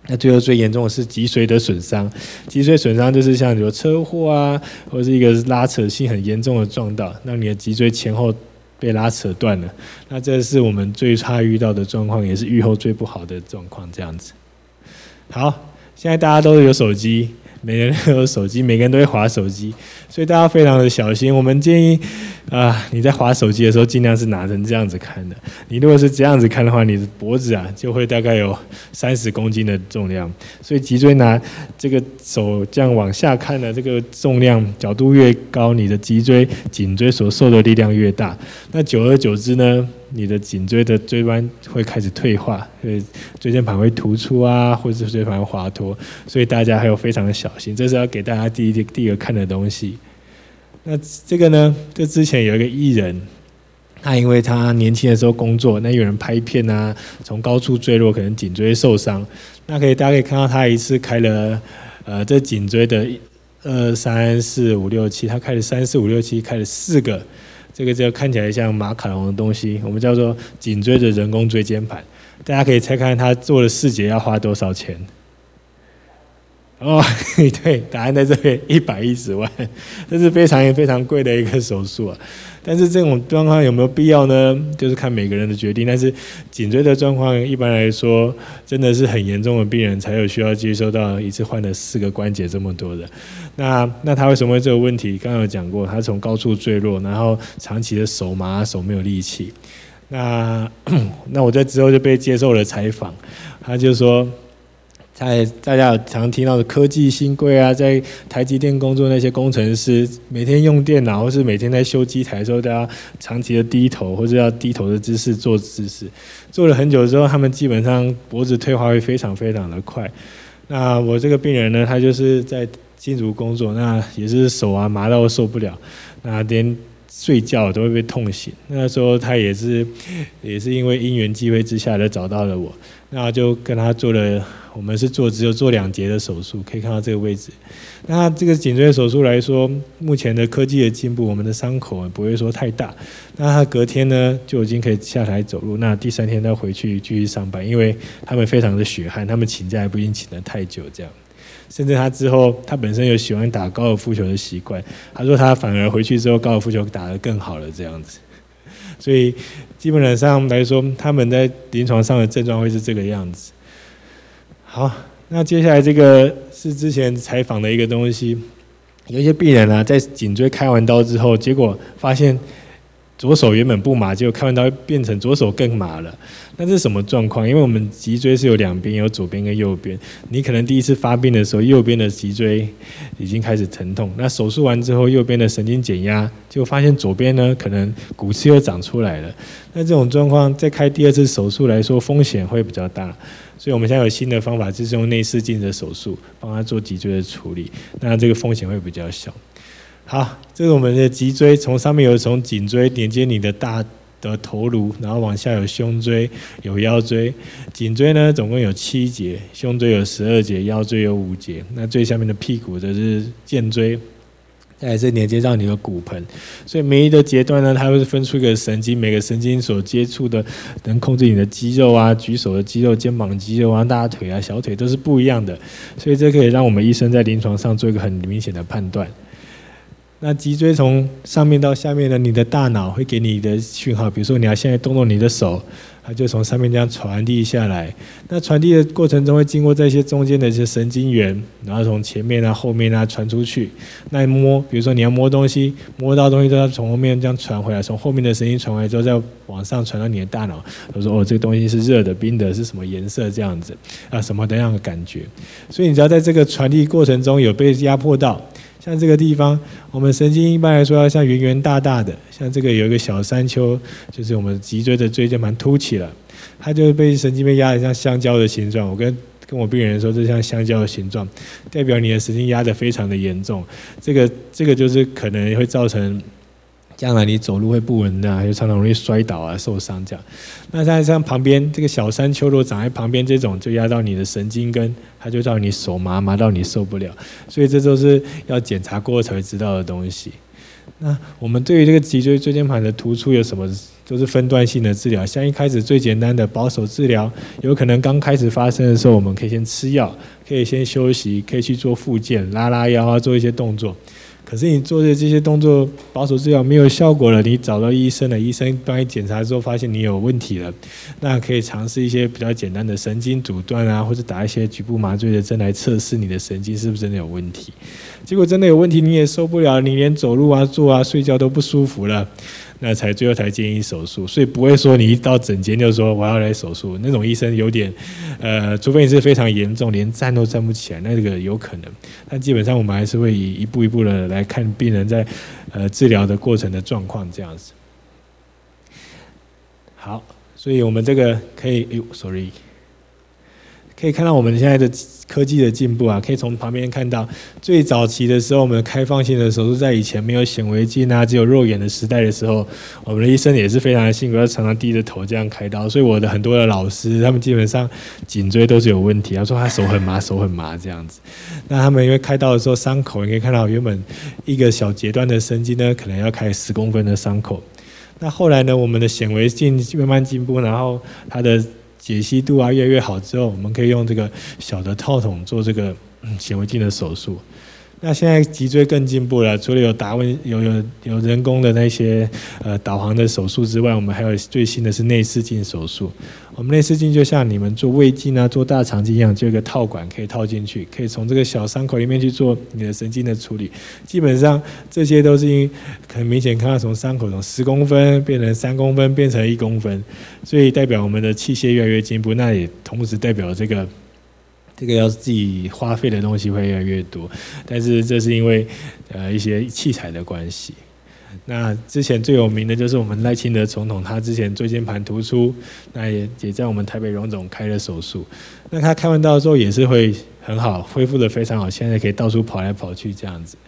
那最后最严重的是脊髓的损伤，脊髓损伤就是像比如车祸啊，或者是一个拉扯性很严重的撞到，让你的脊椎前后。被拉扯断了，那这是我们最差遇到的状况，也是愈后最不好的状况。这样子，好，现在大家都有手机。每个人都有手机，每个人都会划手机，所以大家非常的小心。我们建议，啊，你在划手机的时候，尽量是拿成这样子看的。你如果是这样子看的话，你的脖子啊，就会大概有三十公斤的重量。所以脊椎拿这个手这样往下看的这个重量角度越高，你的脊椎颈椎所受的力量越大。那久而久之呢？你的颈椎的椎弯会开始退化，所以椎间盘会突出啊，或者是椎盘滑脱，所以大家还要非常的小心。这是要给大家第一第一个看的东西。那这个呢？这之前有一个艺人，他因为他年轻的时候工作，那有人拍片啊，从高处坠落，可能颈椎受伤。那可以大家可以看到他一次开了，呃，这颈椎的二三四五六七，他开了三四五六七，开了四个。这个就看起来像马卡龙的东西，我们叫做颈椎的人工椎间盘。大家可以猜看他做了四节要花多少钱？哦，对，答案在这边，一百一十万，这是非常非常贵的一个手术啊。但是这种状况有没有必要呢？就是看每个人的决定。但是颈椎的状况一般来说，真的是很严重的病人才有需要接受到一次换了四个关节这么多的。那那他为什么会这个问题？刚刚有讲过，他从高处坠落，然后长期的手麻，手没有力气。那 那我在之后就被接受了采访，他就说。在大家常听到的科技新贵啊，在台积电工作那些工程师，每天用电脑或是每天在修机台的时候，大家长期的低头或者要低头的姿势做姿势，做了很久之后，他们基本上脖子退化会非常非常的快。那我这个病人呢，他就是在金属工作，那也是手啊麻到受不了，那连睡觉都会被痛醒。那时候他也是也是因为因缘际会之下的找到了我，那就跟他做了。我们是做只有做两节的手术，可以看到这个位置。那这个颈椎手术来说，目前的科技的进步，我们的伤口也不会说太大。那他隔天呢就已经可以下台走路。那第三天他回去继续上班，因为他们非常的血汗，他们请假也不一定请得太久这样。甚至他之后，他本身有喜欢打高尔夫球的习惯，他说他反而回去之后高尔夫球打得更好了这样子。所以基本上来说，他们在临床上的症状会是这个样子。好，那接下来这个是之前采访的一个东西，有一些病人啊，在颈椎开完刀之后，结果发现左手原本不麻，结果开完刀变成左手更麻了。那这是什么状况？因为我们脊椎是有两边，有左边跟右边。你可能第一次发病的时候，右边的脊椎已经开始疼痛。那手术完之后，右边的神经减压，就发现左边呢，可能骨刺又长出来了。那这种状况，再开第二次手术来说，风险会比较大。所以我们现在有新的方法，就是用内视镜的手术帮他做脊椎的处理，那这个风险会比较小。好，这是我们的脊椎，从上面有从颈椎连接你的大的头颅，然后往下有胸椎、有腰椎。颈椎呢，总共有七节，胸椎有十二节，腰椎有五节。那最下面的屁股的是肩椎。再来是连接到你的骨盆，所以每一个阶段呢，它会分出一个神经，每个神经所接触的能控制你的肌肉啊，举手的肌肉、肩膀肌肉啊、大腿啊、小腿都是不一样的，所以这可以让我们医生在临床上做一个很明显的判断。那脊椎从上面到下面呢，你的大脑会给你的讯号，比如说你要现在动动你的手。它就从上面这样传递下来，那传递的过程中会经过这些中间的一些神经元，然后从前面啊、后面啊传出去。那摸，比如说你要摸东西，摸到东西都要从后面这样传回来，从后面的神经传回来之后，再往上传到你的大脑。他说：“哦，这个东西是热的、冰的，是什么颜色？这样子啊，什么的样的感觉？”所以你只要在这个传递过程中有被压迫到。像这个地方，我们神经一般来说要像圆圆大大的，像这个有一个小山丘，就是我们脊椎的椎间盘突起了，它就被神经被压得像香蕉的形状。我跟跟我病人说，这像香蕉的形状，代表你的神经压得非常的严重。这个这个就是可能会造成。将来你走路会不稳啊，就常常容易摔倒啊、受伤这样。那在像旁边这个小山丘，如果长在旁边，这种就压到你的神经根，它就让你手麻，麻到你受不了。所以这都是要检查过才会知道的东西。那我们对于这个脊椎椎间盘的突出有什么？都是分段性的治疗。像一开始最简单的保守治疗，有可能刚开始发生的时候，我们可以先吃药，可以先休息，可以去做复健，拉拉腰啊，做一些动作。可是你做的这些动作保守治疗没有效果了，你找到医生了，医生帮你检查之后发现你有问题了，那可以尝试一些比较简单的神经阻断啊，或者打一些局部麻醉的针来测试你的神经是不是真的有问题。结果真的有问题，你也受不了，你连走路啊、坐啊、睡觉都不舒服了。那才最后才建议手术，所以不会说你一到诊间就说我要来手术，那种医生有点，呃，除非你是非常严重，连站都站不起来，那这个有可能。但基本上我们还是会以一步一步的来看病人在，呃，治疗的过程的状况这样子。好，所以我们这个可以，哎呦，sorry。可以看到我们现在的科技的进步啊，可以从旁边看到最早期的时候，我们开放性的手术在以前没有显微镜啊，只有肉眼的时代的时候，我们的医生也是非常的辛苦，要常常低着头这样开刀。所以我的很多的老师，他们基本上颈椎都是有问题，他说他手很麻，手很麻这样子。那他们因为开刀的时候伤口，你可以看到原本一个小节段的神经呢，可能要开十公分的伤口。那后来呢，我们的显微镜慢慢进步，然后它的解析度啊越来越好之后，我们可以用这个小的套筒做这个显微镜的手术。那现在脊椎更进步了，除了有达文有有有人工的那些呃导航的手术之外，我们还有最新的是内视镜手术。我们内视镜就像你们做胃镜啊、做大肠镜一样，就一个套管可以套进去，可以从这个小伤口里面去做你的神经的处理。基本上这些都是因很明显看到从伤口从十公分变成三公分变成一公分，所以代表我们的器械越来越进步，那也同时代表这个。这个要自己花费的东西会越来越多，但是这是因为呃一些器材的关系。那之前最有名的就是我们赖清德总统，他之前椎间盘突出，那也也在我们台北荣总开了手术。那他开完刀之后也是会很好，恢复的非常好，现在可以到处跑来跑去这样子。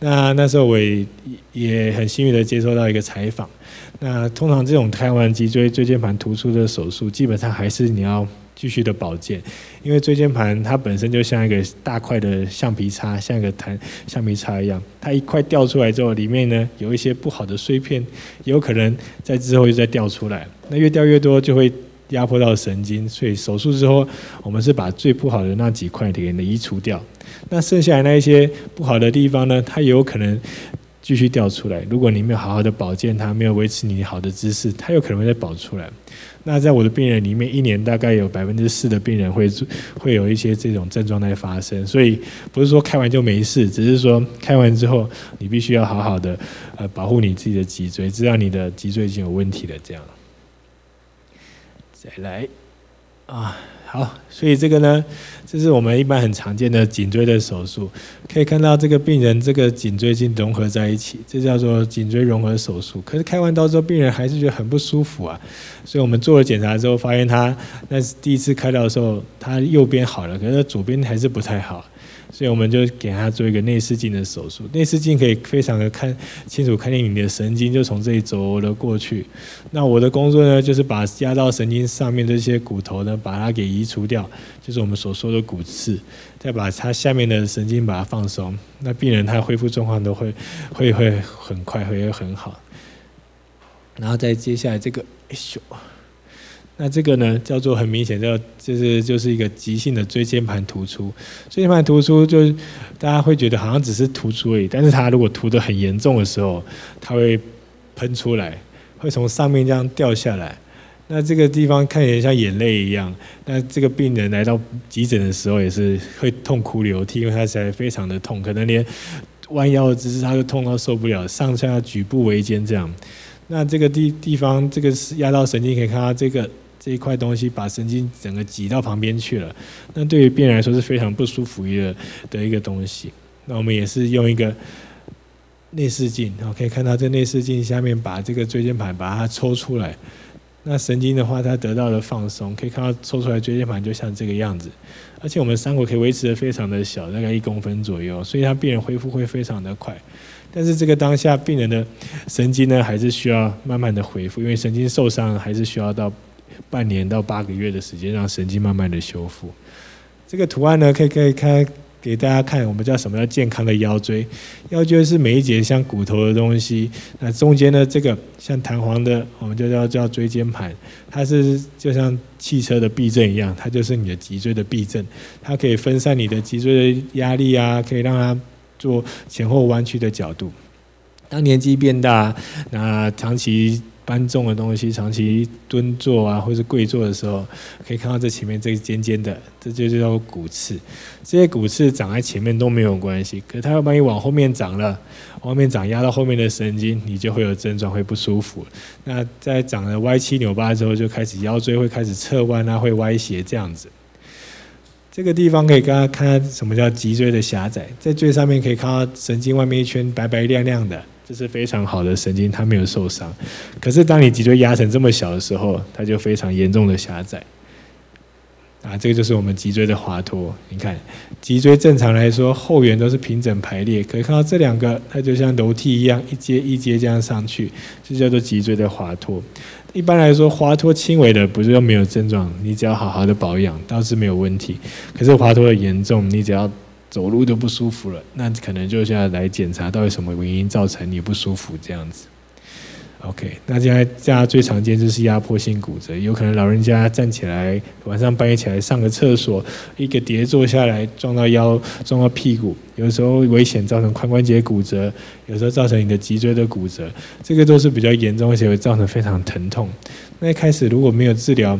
那那时候我也也很幸运的接受到一个采访。那通常这种开完脊椎椎间盘突出的手术，基本上还是你要。继续的保健，因为椎间盘它本身就像一个大块的橡皮擦，像一个弹橡皮擦一样，它一块掉出来之后，里面呢有一些不好的碎片，有可能在之后又再掉出来，那越掉越多就会压迫到神经，所以手术之后，我们是把最不好的那几块给移除掉，那剩下来那一些不好的地方呢，它有可能继续掉出来，如果你没有好好的保健它，没有维持你好的姿势，它有可能会再保出来。那在我的病人里面，一年大概有百分之四的病人会会有一些这种症状在发生，所以不是说开完就没事，只是说开完之后你必须要好好的呃保护你自己的脊椎，知道你的脊椎已经有问题了，这样。再来啊。好，所以这个呢，这是我们一般很常见的颈椎的手术。可以看到这个病人这个颈椎经融合在一起，这叫做颈椎融合手术。可是开完刀之后，病人还是觉得很不舒服啊。所以我们做了检查之后，发现他那是第一次开刀的时候，他右边好了，可是左边还是不太好。所以我们就给他做一个内视镜的手术。内视镜可以非常的看清楚，看见你的神经就从这里走了过去。那我的工作呢，就是把压到神经上面这些骨头呢，把它给移除掉，就是我们所说的骨刺，再把它下面的神经把它放松。那病人他恢复状况都会会会很快，会很好。然后再接下来这个，哎咻。那这个呢，叫做很明显叫就是就是一个急性的椎间盘突出。椎间盘突出就是大家会觉得好像只是突出而已，但是它如果突得很严重的时候，它会喷出来，会从上面这样掉下来。那这个地方看起来像眼泪一样。那这个病人来到急诊的时候也是会痛哭流涕，因为他实在非常的痛，可能连弯腰的姿势他都痛到受不了，上下举步维艰这样。那这个地地方这个压到神经，可以看到这个。这一块东西把神经整个挤到旁边去了，那对于病人来说是非常不舒服的的一个东西。那我们也是用一个内视镜，然后可以看到这内视镜下面把这个椎间盘把它抽出来。那神经的话，它得到了放松，可以看到抽出来椎间盘就像这个样子。而且我们伤口可以维持的非常的小，大概一公分左右，所以它病人恢复会非常的快。但是这个当下病人的神经呢，还是需要慢慢的恢复，因为神经受伤还是需要到。半年到八个月的时间，让神经慢慢的修复。这个图案呢，可以可以看给大家看，我们叫什么叫健康的腰椎？腰椎是每一节像骨头的东西，那中间的这个像弹簧的，我们就叫叫椎间盘，它是就像汽车的避震一样，它就是你的脊椎的避震，它可以分散你的脊椎的压力啊，可以让它做前后弯曲的角度。当年纪变大，那长期。搬重的东西，长期蹲坐啊，或是跪坐的时候，可以看到这前面这个尖尖的，这就叫做骨刺。这些骨刺长在前面都没有关系，可它要把你往后面长了，往后面长压到后面的神经，你就会有症状，会不舒服。那在长了歪七扭八之后，就开始腰椎会开始侧弯啊，会歪斜这样子。这个地方可以刚刚看什么叫脊椎的狭窄，在最上面可以看到神经外面一圈白白亮亮的。这是非常好的神经，它没有受伤。可是当你脊椎压成这么小的时候，它就非常严重的狭窄。啊，这个就是我们脊椎的滑脱。你看，脊椎正常来说后缘都是平整排列，可以看到这两个，它就像楼梯一样，一阶一阶这样上去，就叫做脊椎的滑脱。一般来说，滑脱轻微的不是说没有症状，你只要好好的保养，倒是没有问题。可是滑脱的严重，你只要走路都不舒服了，那可能就是要来检查到底什么原因造成你不舒服这样子。OK，那现在大家最常见就是压迫性骨折，有可能老人家站起来，晚上半夜起来上个厕所，一个跌坐下来撞到腰、撞到屁股，有时候危险造成髋关节骨折，有时候造成你的脊椎的骨折，这个都是比较严重，而且会造成非常疼痛。那一开始如果没有治疗，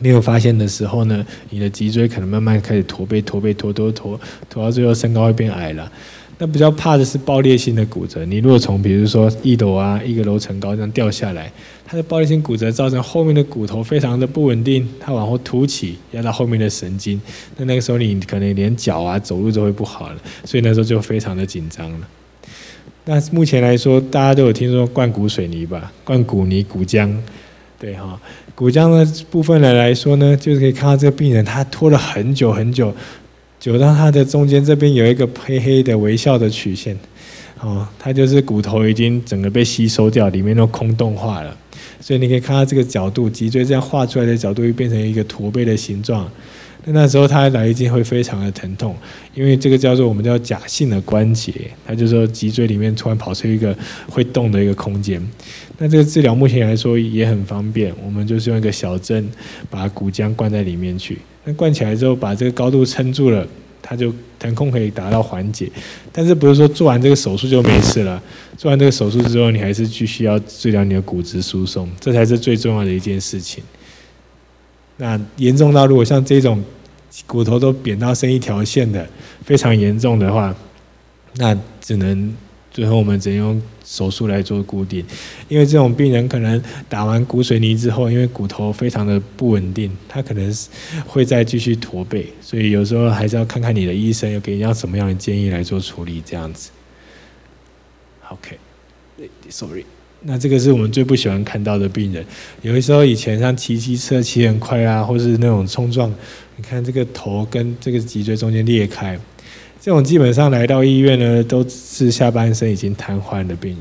没有发现的时候呢，你的脊椎可能慢慢开始驼背、驼背、驼驼驼，驼到最后身高会变矮了。那比较怕的是爆裂性的骨折。你如果从比如说一楼啊一个楼层高这样掉下来，它的爆裂性骨折造成后面的骨头非常的不稳定，它往后凸起，压到后面的神经。那那个时候你可能连脚啊走路都会不好了，所以那时候就非常的紧张了。那目前来说，大家都有听说灌骨水泥吧？灌骨泥、骨浆，对哈。骨浆的部分来来说呢，就是可以看到这个病人他拖了很久很久，久到他的中间这边有一个黑黑的微笑的曲线，哦，他就是骨头已经整个被吸收掉，里面都空洞化了，所以你可以看到这个角度，脊椎这样画出来的角度，会变成一个驼背的形状。那那时候他来一进会非常的疼痛，因为这个叫做我们叫假性的关节，他就说脊椎里面突然跑出一个会动的一个空间。那这个治疗目前来说也很方便，我们就是用一个小针把骨浆灌在里面去，那灌起来之后把这个高度撑住了，它就疼痛可以达到缓解。但是不是说做完这个手术就没事了？做完这个手术之后，你还是继续要治疗你的骨质疏松，这才是最重要的一件事情。那严重到如果像这种骨头都扁到剩一条线的，非常严重的话，那只能最后我们只能用手术来做固定，因为这种病人可能打完骨水泥之后，因为骨头非常的不稳定，他可能会再继续驼背，所以有时候还是要看看你的医生，要给你要什么样的建议来做处理，这样子。OK，Sorry。那这个是我们最不喜欢看到的病人。有的时候以前像骑机车骑很快啊，或是那种冲撞，你看这个头跟这个脊椎中间裂开，这种基本上来到医院呢，都是下半身已经瘫痪的病人。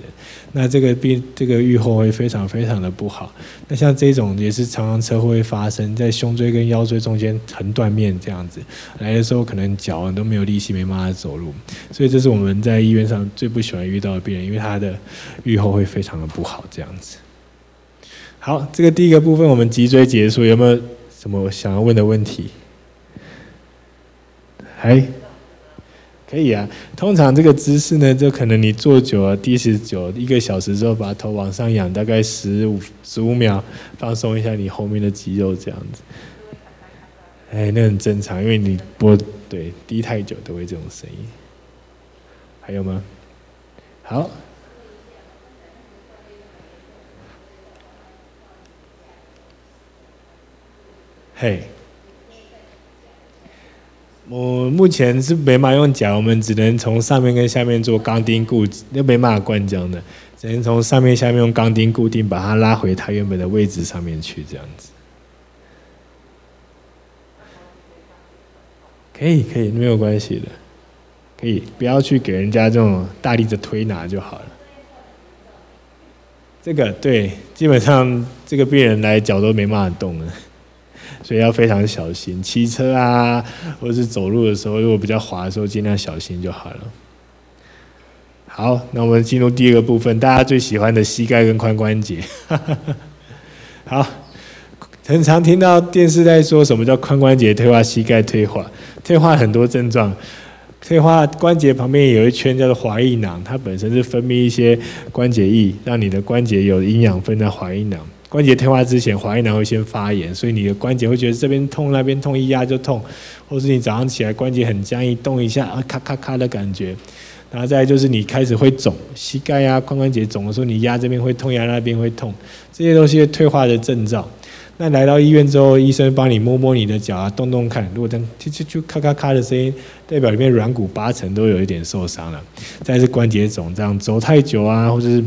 那这个病这个愈后会非常非常的不好。那像这种也是常常车祸会发生在胸椎跟腰椎中间横断面这样子，来的时候可能脚都没有力气，没办法走路。所以这是我们在医院上最不喜欢遇到的病人，因为他的愈后会非常的不好这样子。好，这个第一个部分我们脊椎结束，有没有什么想要问的问题？还可以啊。通常这个姿势呢，就可能你坐久了，低十久一个小时之后，把头往上仰，大概十五十五秒，放松一下你后面的肌肉，这样子。哎，那很正常，因为你不对低太久都会这种声音。还有吗？好。嘿，我目前是没法用脚，我们只能从上面跟下面做钢钉固，那没办法灌浆的，只能从上面下面用钢钉固定，把它拉回它原本的位置上面去，这样子。可以可以，没有关系的，可以不要去给人家这种大力的推拿就好了。这个对，基本上这个病人来脚都没办法动了。所以要非常小心，骑车啊，或者是走路的时候，如果比较滑的时候，尽量小心就好了。好，那我们进入第二个部分，大家最喜欢的膝盖跟髋关节。好，很常听到电视在说什么叫髋关节退化、膝盖退化，退化很多症状，退化关节旁边有一圈叫做滑液囊，它本身是分泌一些关节液，让你的关节有营养分在滑液囊。关节退化之前，滑液囊会先发炎，所以你的关节会觉得这边痛、那边痛，一压就痛，或是你早上起来关节很僵硬，动一下啊咔咔咔的感觉。然后再就是你开始会肿，膝盖呀、髋关节肿的时候，你压这边会痛，压那边会痛，这些都是退化的征兆。那来到医院之后，医生帮你摸摸你的脚啊，动动看，如果这样就就就咔咔咔的声音，代表里面软骨八成都有一点受伤了。再是关节肿，这样走太久啊，或者是。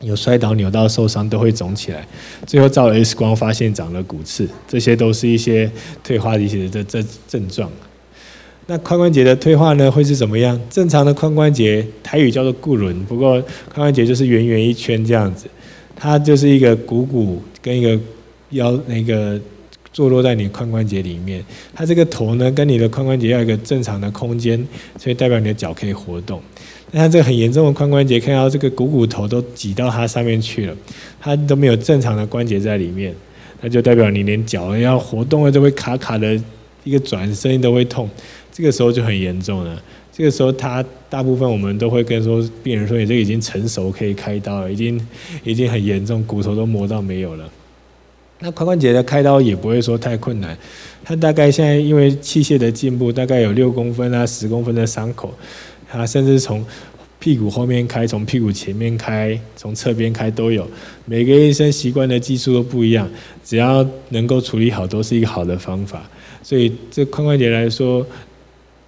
有摔倒、扭到、受伤都会肿起来，最后照了 X 光发现长了骨刺，这些都是一些退化的一些这这症状。那髋关节的退化呢，会是怎么样？正常的髋关节，台语叫做骨轮，不过髋关节就是圆圆一圈这样子，它就是一个股骨跟一个腰那个坐落在你髋关节里面，它这个头呢跟你的髋关节要一个正常的空间，所以代表你的脚可以活动。那它这个很严重的髋关节，看到这个股骨头都挤到它上面去了，它都没有正常的关节在里面，那就代表你连脚要活动了都会卡卡的，一个转身都会痛，这个时候就很严重了。这个时候，他大部分我们都会跟说病人说，你这个已经成熟，可以开刀了，已经已经很严重，骨头都磨到没有了。那髋关节的开刀也不会说太困难，它大概现在因为器械的进步，大概有六公分啊、十公分的伤口。他甚至从屁股后面开，从屁股前面开，从侧边开都有。每个医生习惯的技术都不一样，只要能够处理好，都是一个好的方法。所以这髋关节来说，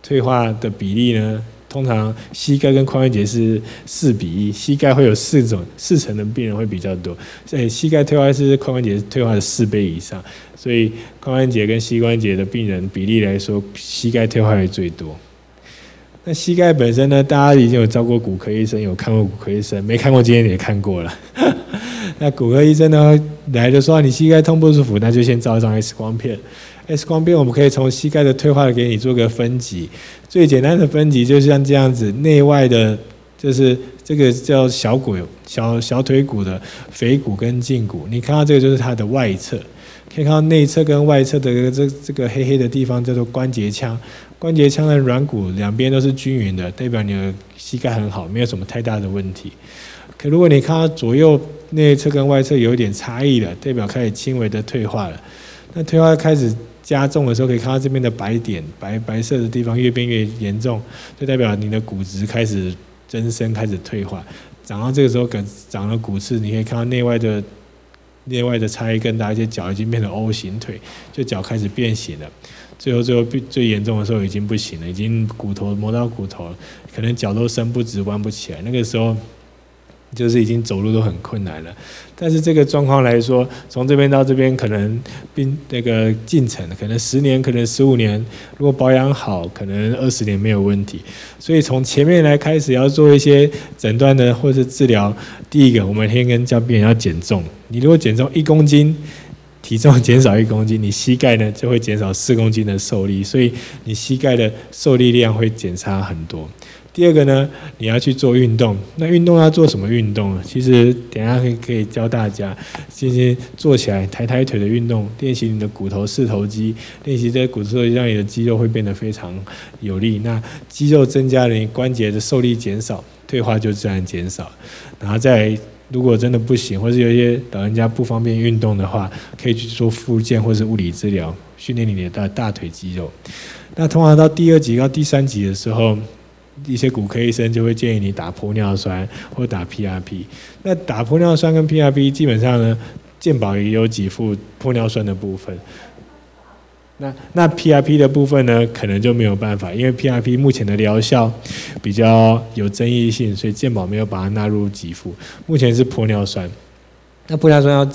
退化的比例呢，通常膝盖跟髋关节是四比一，膝盖会有四种四成的病人会比较多。所以膝盖退化是髋关节退化的四倍以上，所以髋关节跟膝关节的病人比例来说，膝盖退化的最多。那膝盖本身呢？大家已经有照过骨科医生，有看过骨科医生，没看过今天也看过了。那骨科医生呢来的说你膝盖痛不舒服，那就先照一张 X 光片。X 光片我们可以从膝盖的退化给你做个分级。最简单的分级就是像这样子，内外的，就是这个叫小骨、小小腿骨的腓骨跟胫骨。你看到这个就是它的外侧，可以看到内侧跟外侧的这这个黑黑的地方叫做关节腔。关节腔的软骨两边都是均匀的，代表你的膝盖很好，没有什么太大的问题。可如果你看到左右内侧跟外侧有一点差异了，代表开始轻微的退化了。那退化开始加重的时候，可以看到这边的白点，白白色的地方越变越严重，就代表你的骨质开始增生，开始退化。长到这个时候，长长了骨刺，你可以看到内外的内外的差异更大，一些脚已经变成 O 型腿，就脚开始变形了。最后，最后最严重的时候已经不行了，已经骨头磨到骨头，可能脚都伸不直、弯不起来。那个时候，就是已经走路都很困难了。但是这个状况来说，从这边到这边可能并那个进程可能十年，可能十五年，如果保养好，可能二十年没有问题。所以从前面来开始要做一些诊断的或者治疗。第一个，我们天跟教病人要减重。你如果减重一公斤，体重减少一公斤，你膝盖呢就会减少四公斤的受力，所以你膝盖的受力量会减差很多。第二个呢，你要去做运动。那运动要做什么运动？其实等下可以可以教大家，进行做起来抬抬腿的运动，练习你的骨头四头肌，练习这些骨头，让你的肌肉会变得非常有力。那肌肉增加了，你关节的受力减少，退化就自然减少。然后再如果真的不行，或是有一些老人家不方便运动的话，可以去做复健或是物理治疗，训练你的大大腿肌肉。那通常到第二级到第三级的时候。一些骨科医生就会建议你打玻尿酸或打 PRP。那打玻尿酸跟 PRP 基本上呢，健保也有给付玻尿酸的部分。那那 PRP 的部分呢，可能就没有办法，因为 PRP 目前的疗效比较有争议性，所以健保没有把它纳入给付。目前是玻尿酸，那玻尿酸要。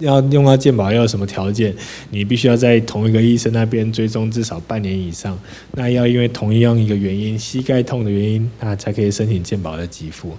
要用到健保要什么条件？你必须要在同一个医生那边追踪至少半年以上。那要因为同样一个原因，膝盖痛的原因，那才可以申请健保的给付。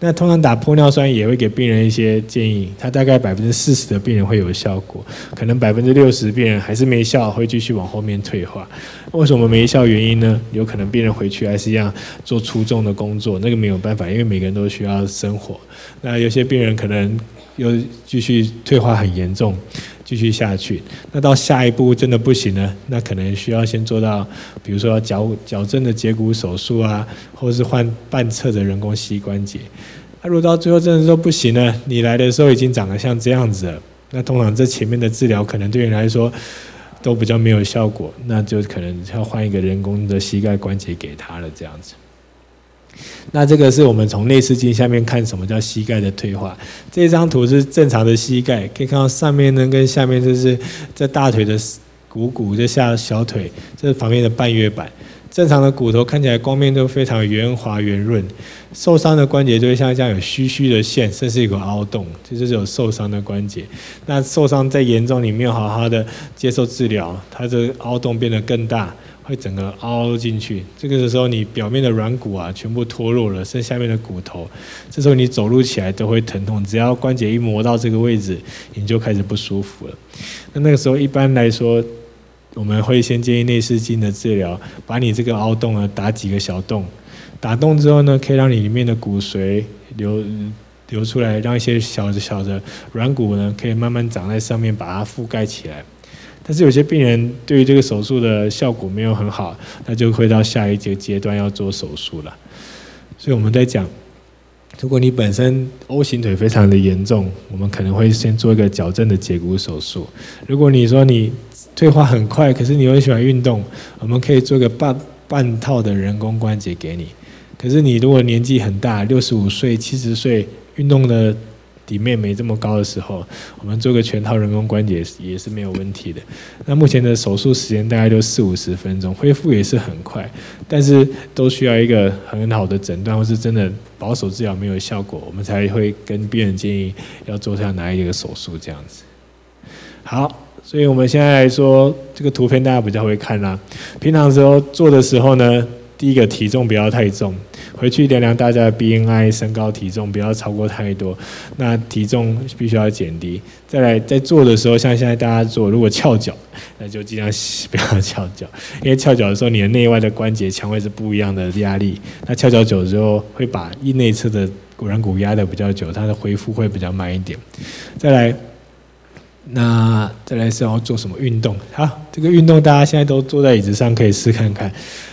那通常打玻尿酸也会给病人一些建议，它大概百分之四十的病人会有效果，可能百分之六十病人还是没效，会继续往后面退化。为什么没效？原因呢？有可能病人回去还是一样做粗重的工作，那个没有办法，因为每个人都需要生活。那有些病人可能。又继续退化很严重，继续下去，那到下一步真的不行了，那可能需要先做到，比如说矫矫正的截骨手术啊，或者是换半侧的人工膝关节。那如果到最后真的说不行了，你来的时候已经长得像这样子了，那通常这前面的治疗可能对你来说都比较没有效果，那就可能要换一个人工的膝盖关节给他了，这样子。那这个是我们从内视镜下面看什么叫膝盖的退化。这张图是正常的膝盖，可以看到上面呢跟下面就是在大腿的股骨，这下小腿，这是旁边的半月板。正常的骨头看起来光面都非常圆滑圆润，受伤的关节就会像这样有虚虚的线，甚至有个凹洞，这就是有受伤的关节。那受伤再严重，你没有好好的接受治疗，它这凹洞变得更大。会整个凹进去，这个时候你表面的软骨啊全部脱落了，剩下面的骨头，这时候你走路起来都会疼痛，只要关节一磨到这个位置，你就开始不舒服了。那那个时候一般来说，我们会先建议内视镜的治疗，把你这个凹洞呢打几个小洞，打洞之后呢，可以让你里面的骨髓流流出来，让一些小的小的软骨呢可以慢慢长在上面，把它覆盖起来。但是有些病人对于这个手术的效果没有很好，那就会到下一节阶段要做手术了。所以我们在讲，如果你本身 O 型腿非常的严重，我们可能会先做一个矫正的截骨手术。如果你说你退化很快，可是你又喜欢运动，我们可以做个半半套的人工关节给你。可是你如果年纪很大，六十五岁、七十岁，运动的。底面没这么高的时候，我们做个全套人工关节也是没有问题的。那目前的手术时间大概都四五十分钟，恢复也是很快，但是都需要一个很好的诊断，或是真的保守治疗没有效果，我们才会跟病人建议要做下哪一个手术这样子。好，所以我们现在来说这个图片，大家比较会看啦。平常时候做的时候呢，第一个体重不要太重。回去量量大家的 BNI 身高体重，不要超过太多。那体重必须要减低。再来，在做的时候，像现在大家做，如果翘脚，那就尽量不要翘脚，因为翘脚的时候，你的内外的关节腔位是不一样的压力。那翘脚久之后，会把一内侧的骨软骨压的比较久，它的恢复会比较慢一点。再来，那再来是要做什么运动？好，这个运动大家现在都坐在椅子上，可以试看看。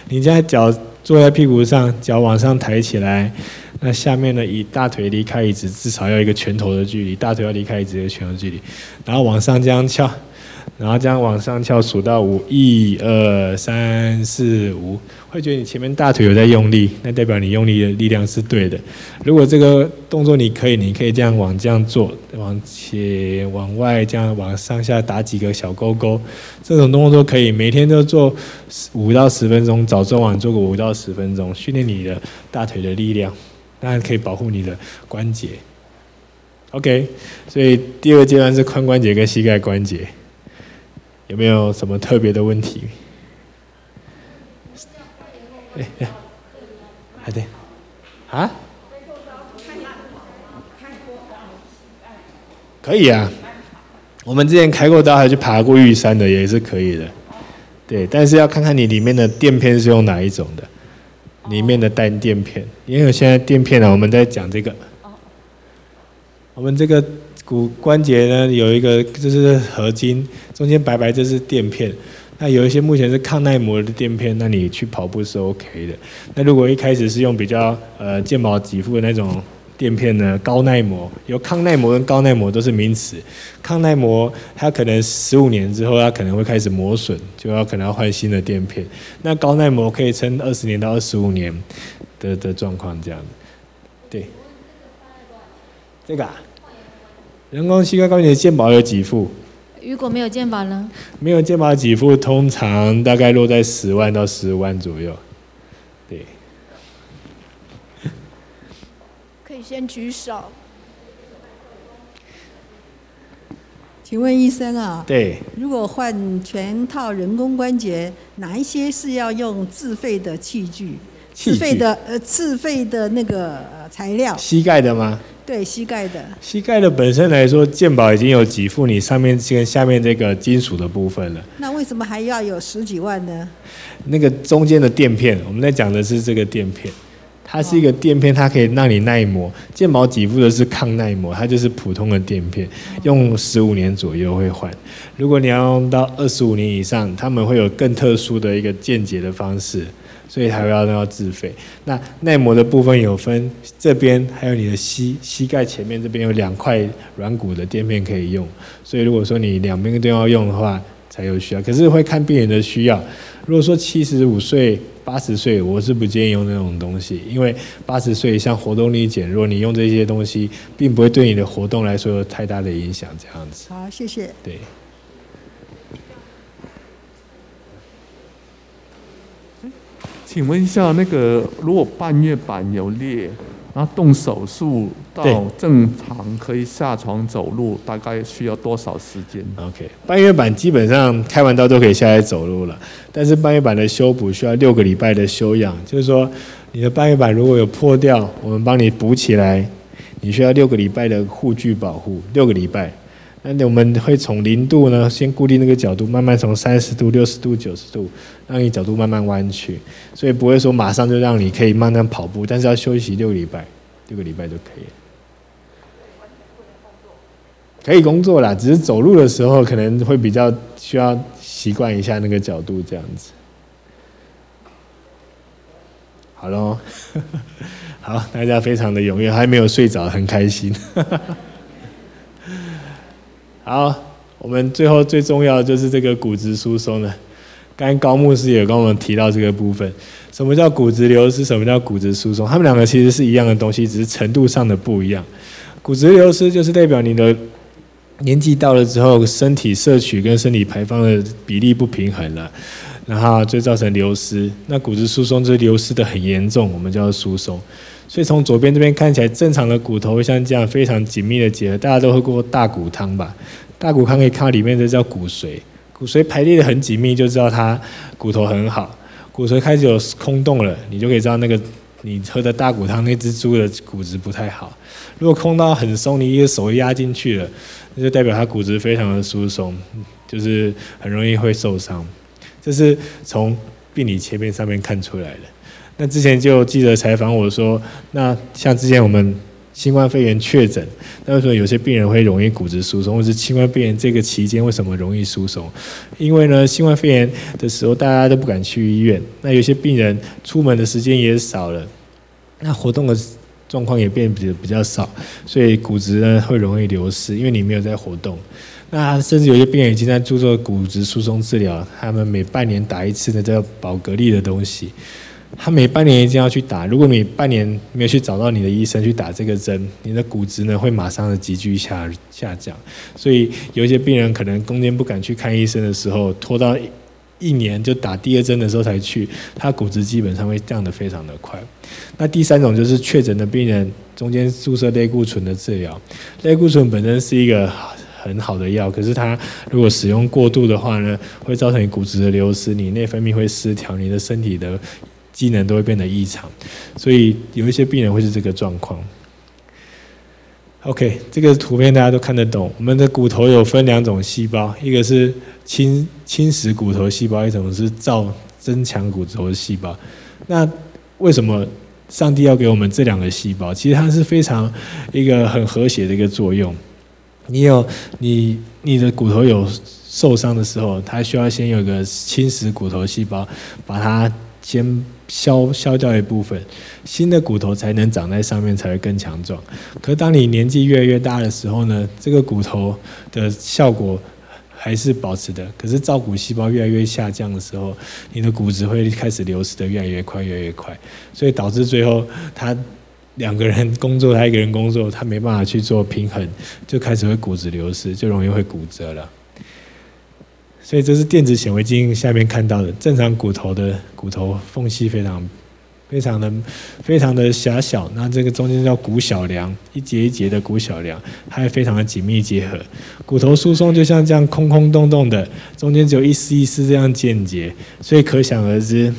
你现在脚。坐在屁股上，脚往上抬起来，那下面呢？以大腿离开椅子至少要一个拳头的距离，大腿要离开椅子一个拳头的距离，然后往上这样翘，然后这样往上翘，数到五，一二三四五。会觉得你前面大腿有在用力，那代表你用力的力量是对的。如果这个动作你可以，你可以这样往这样做，往前往外这样往上下打几个小勾勾，这种动作可以每天都做五到十分钟，早中晚做个五到十分钟，训练你的大腿的力量。当然可以保护你的关节。OK，所以第二阶段是髋关节跟膝盖关节，有没有什么特别的问题？哎哎，还对，啊？可以啊，我们之前开过刀，还去爬过玉山的，也是可以的。对，但是要看看你里面的垫片是用哪一种的，里面的单垫片，因为现在垫片呢，我们在讲这个。我们这个骨关节呢，有一个就是合金，中间白白这是垫片。那有一些目前是抗耐磨的垫片，那你去跑步是 OK 的。那如果一开始是用比较呃健保给付的那种。垫片呢，高耐磨有抗耐磨跟高耐磨都是名词。抗耐磨它可能十五年之后，它可能会开始磨损，就要可能要换新的垫片。那高耐磨可以撑二十年到二十五年的的状况这样。对，这个啊，人工膝盖关节健保有几副？如果没有健保呢？没有健保几副，通常大概落在十万到十五万左右。对。可以先举手。请问医生啊，对，如果换全套人工关节，哪一些是要用自费的器具？自费的呃，自费的那个材料？膝盖的吗？对，膝盖的。膝盖的本身来说，健保已经有给付你上面跟下面这个金属的部分了。那为什么还要有十几万呢？那个中间的垫片，我们在讲的是这个垫片。它是一个垫片，它可以让你耐磨。健保给付的是抗耐磨，它就是普通的垫片，用十五年左右会换。如果你要用到二十五年以上，他们会有更特殊的一个间接的方式，所以还要要自费。那耐磨的部分有分，这边还有你的膝膝盖前面这边有两块软骨的垫片可以用，所以如果说你两边都要用的话，才有需要。可是会看病人的需要。如果说七十五岁、八十岁，我是不建议用那种东西，因为八十岁像活动力减弱，你用这些东西，并不会对你的活动来说有太大的影响。这样子。好，谢谢。对。请问一下，那个如果半月板有裂？那动手术到正常可以下床走路，大概需要多少时间？OK，半月板基本上开完刀都可以下来走路了，但是半月板的修补需要六个礼拜的休养，就是说你的半月板如果有破掉，我们帮你补起来，你需要六个礼拜的护具保护，六个礼拜。那我们会从零度呢，先固定那个角度，慢慢从三十度、六十度、九十度，让你角度慢慢弯曲，所以不会说马上就让你可以慢慢跑步，但是要休息六个礼拜，六个礼拜就可以了。可以工作啦，只是走路的时候可能会比较需要习惯一下那个角度这样子。好喽，好，大家非常的踊跃，还没有睡着，很开心。好，我们最后最重要的就是这个骨质疏松了。刚刚高牧师也跟我们提到这个部分，什么叫骨质流失？什么叫骨质疏松？他们两个其实是一样的东西，只是程度上的不一样。骨质流失就是代表你的年纪到了之后，身体摄取跟身体排放的比例不平衡了，然后就造成流失。那骨质疏松就流失的很严重，我们叫疏松。所以从左边这边看起来，正常的骨头会像这样非常紧密的结合，大家都喝过大骨汤吧？大骨汤可以看到里面的叫骨髓，骨髓排列的很紧密，就知道它骨头很好。骨髓开始有空洞了，你就可以知道那个你喝的大骨汤那只猪的骨质不太好。如果空到很松，你一个手压进去了，那就代表它骨质非常的疏松，就是很容易会受伤。这是从病理切片上面看出来的。那之前就记者采访我说，那像之前我们新冠肺炎确诊，那为什么有些病人会容易骨质疏松，或是新冠肺炎这个期间为什么容易疏松？因为呢，新冠肺炎的时候大家都不敢去医院，那有些病人出门的时间也少了，那活动的状况也变比比较少，所以骨质呢会容易流失，因为你没有在活动。那甚至有些病人已经在做骨质疏松治疗，他们每半年打一次的叫保格力的东西。他每半年一定要去打，如果你半年没有去找到你的医生去打这个针，你的骨质呢会马上的急剧下下降。所以有一些病人可能中间不敢去看医生的时候，拖到一年就打第二针的时候才去，他骨质基本上会降得非常的快。那第三种就是确诊的病人中间注射类固醇的治疗，类固醇本身是一个很好的药，可是它如果使用过度的话呢，会造成你骨质的流失，你内分泌会失调，你的身体的机能都会变得异常，所以有一些病人会是这个状况。OK，这个图片大家都看得懂。我们的骨头有分两种细胞，一个是侵侵蚀骨头细胞，一种是造增强骨头的细胞。那为什么上帝要给我们这两个细胞？其实它是非常一个很和谐的一个作用。你有你你的骨头有受伤的时候，它需要先有个侵蚀骨头细胞，把它先。消消掉一部分，新的骨头才能长在上面，才会更强壮。可当你年纪越来越大的时候呢，这个骨头的效果还是保持的。可是造骨细胞越来越下降的时候，你的骨质会开始流失的越来越快，越来越快。所以导致最后他两个人工作，他一个人工作，他没办法去做平衡，就开始会骨质流失，就容易会骨折了。所以这是电子显微镜下面看到的，正常骨头的骨头缝隙非常、非常的、非常的狭小。那这个中间叫骨小梁，一节一节的骨小梁，它也非常的紧密结合。骨头疏松就像这样空空洞洞的，中间只有一丝一丝这样间接，所以可想而知，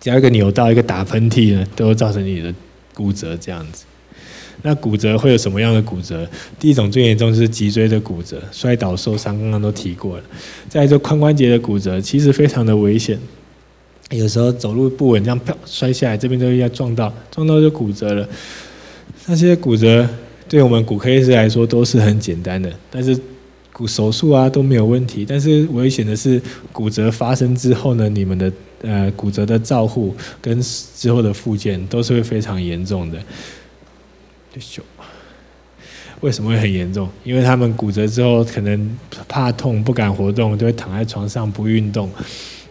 只要一个扭到、一个打喷嚏呢，都会造成你的骨折这样子。那骨折会有什么样的骨折？第一种最严重就是脊椎的骨折，摔倒受伤，刚刚都提过了。再就髋关节的骨折，其实非常的危险，有时候走路不稳，这样啪摔下来，这边就要撞到，撞到就骨折了。那些骨折对我们骨科医师来说都是很简单的，但是骨手术啊都没有问题。但是危险的是骨折发生之后呢，你们的呃骨折的照护跟之后的复健都是会非常严重的。为什么会很严重？因为他们骨折之后，可能怕痛，不敢活动，就会躺在床上不运动。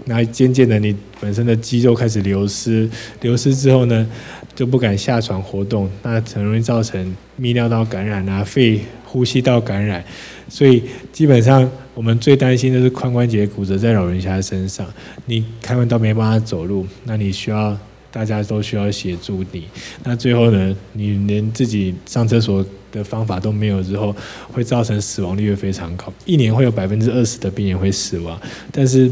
那渐渐的，你本身的肌肉开始流失，流失之后呢，就不敢下床活动，那很容易造成泌尿道感染啊，肺呼吸道感染。所以基本上，我们最担心的是髋关节骨折在老人家身上。你开完刀没办法走路，那你需要。大家都需要协助你，那最后呢，你连自己上厕所的方法都没有之后，会造成死亡率会非常高，一年会有百分之二十的病人会死亡。但是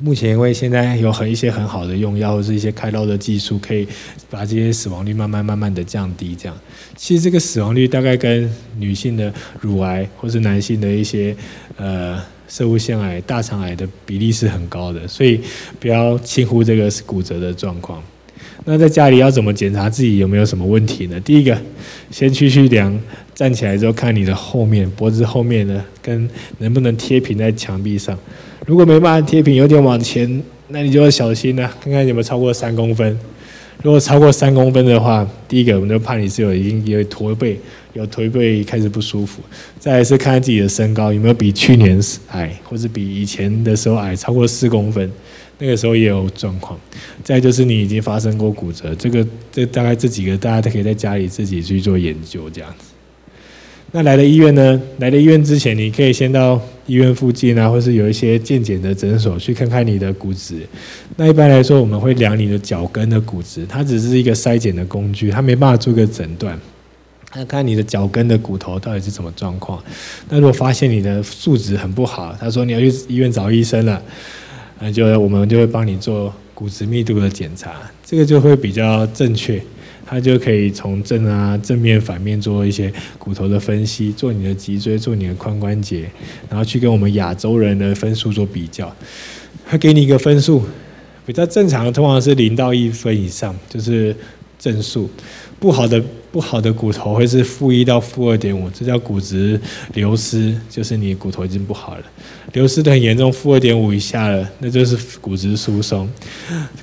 目前因为现在有很一些很好的用药或是一些开刀的技术，可以把这些死亡率慢慢慢慢的降低。这样，其实这个死亡率大概跟女性的乳癌或是男性的一些呃。射物腺癌、大肠癌的比例是很高的，所以不要轻忽这个骨折的状况。那在家里要怎么检查自己有没有什么问题呢？第一个，先去去量，站起来之后看你的后面脖子后面呢，跟能不能贴平在墙壁上。如果没办法贴平，有点往前，那你就要小心了，看看有没有超过三公分。如果超过三公分的话，第一个我们就怕你是有已经有驼背。有腿背开始不舒服，再来是看看自己的身高有没有比去年矮，或者比以前的时候矮超过四公分，那个时候也有状况。再就是你已经发生过骨折，这个这大概这几个大家都可以在家里自己去做研究这样子。那来了医院呢？来了医院之前，你可以先到医院附近啊，或是有一些健检的诊所去看看你的骨质。那一般来说，我们会量你的脚跟的骨质，它只是一个筛检的工具，它没办法做个诊断。看看你的脚跟的骨头到底是什么状况。那如果发现你的素质很不好，他说你要去医院找医生了，那就我们就会帮你做骨质密度的检查，这个就会比较正确。他就可以从正啊正面、反面做一些骨头的分析，做你的脊椎，做你的髋关节，然后去跟我们亚洲人的分数做比较。他给你一个分数，比较正常的通常是零到一分以上，就是正数。不好的不好的骨头会是负一到负二点五，这叫骨质流失，就是你骨头已经不好了，流失的很严重，负二点五以下了，那就是骨质疏松。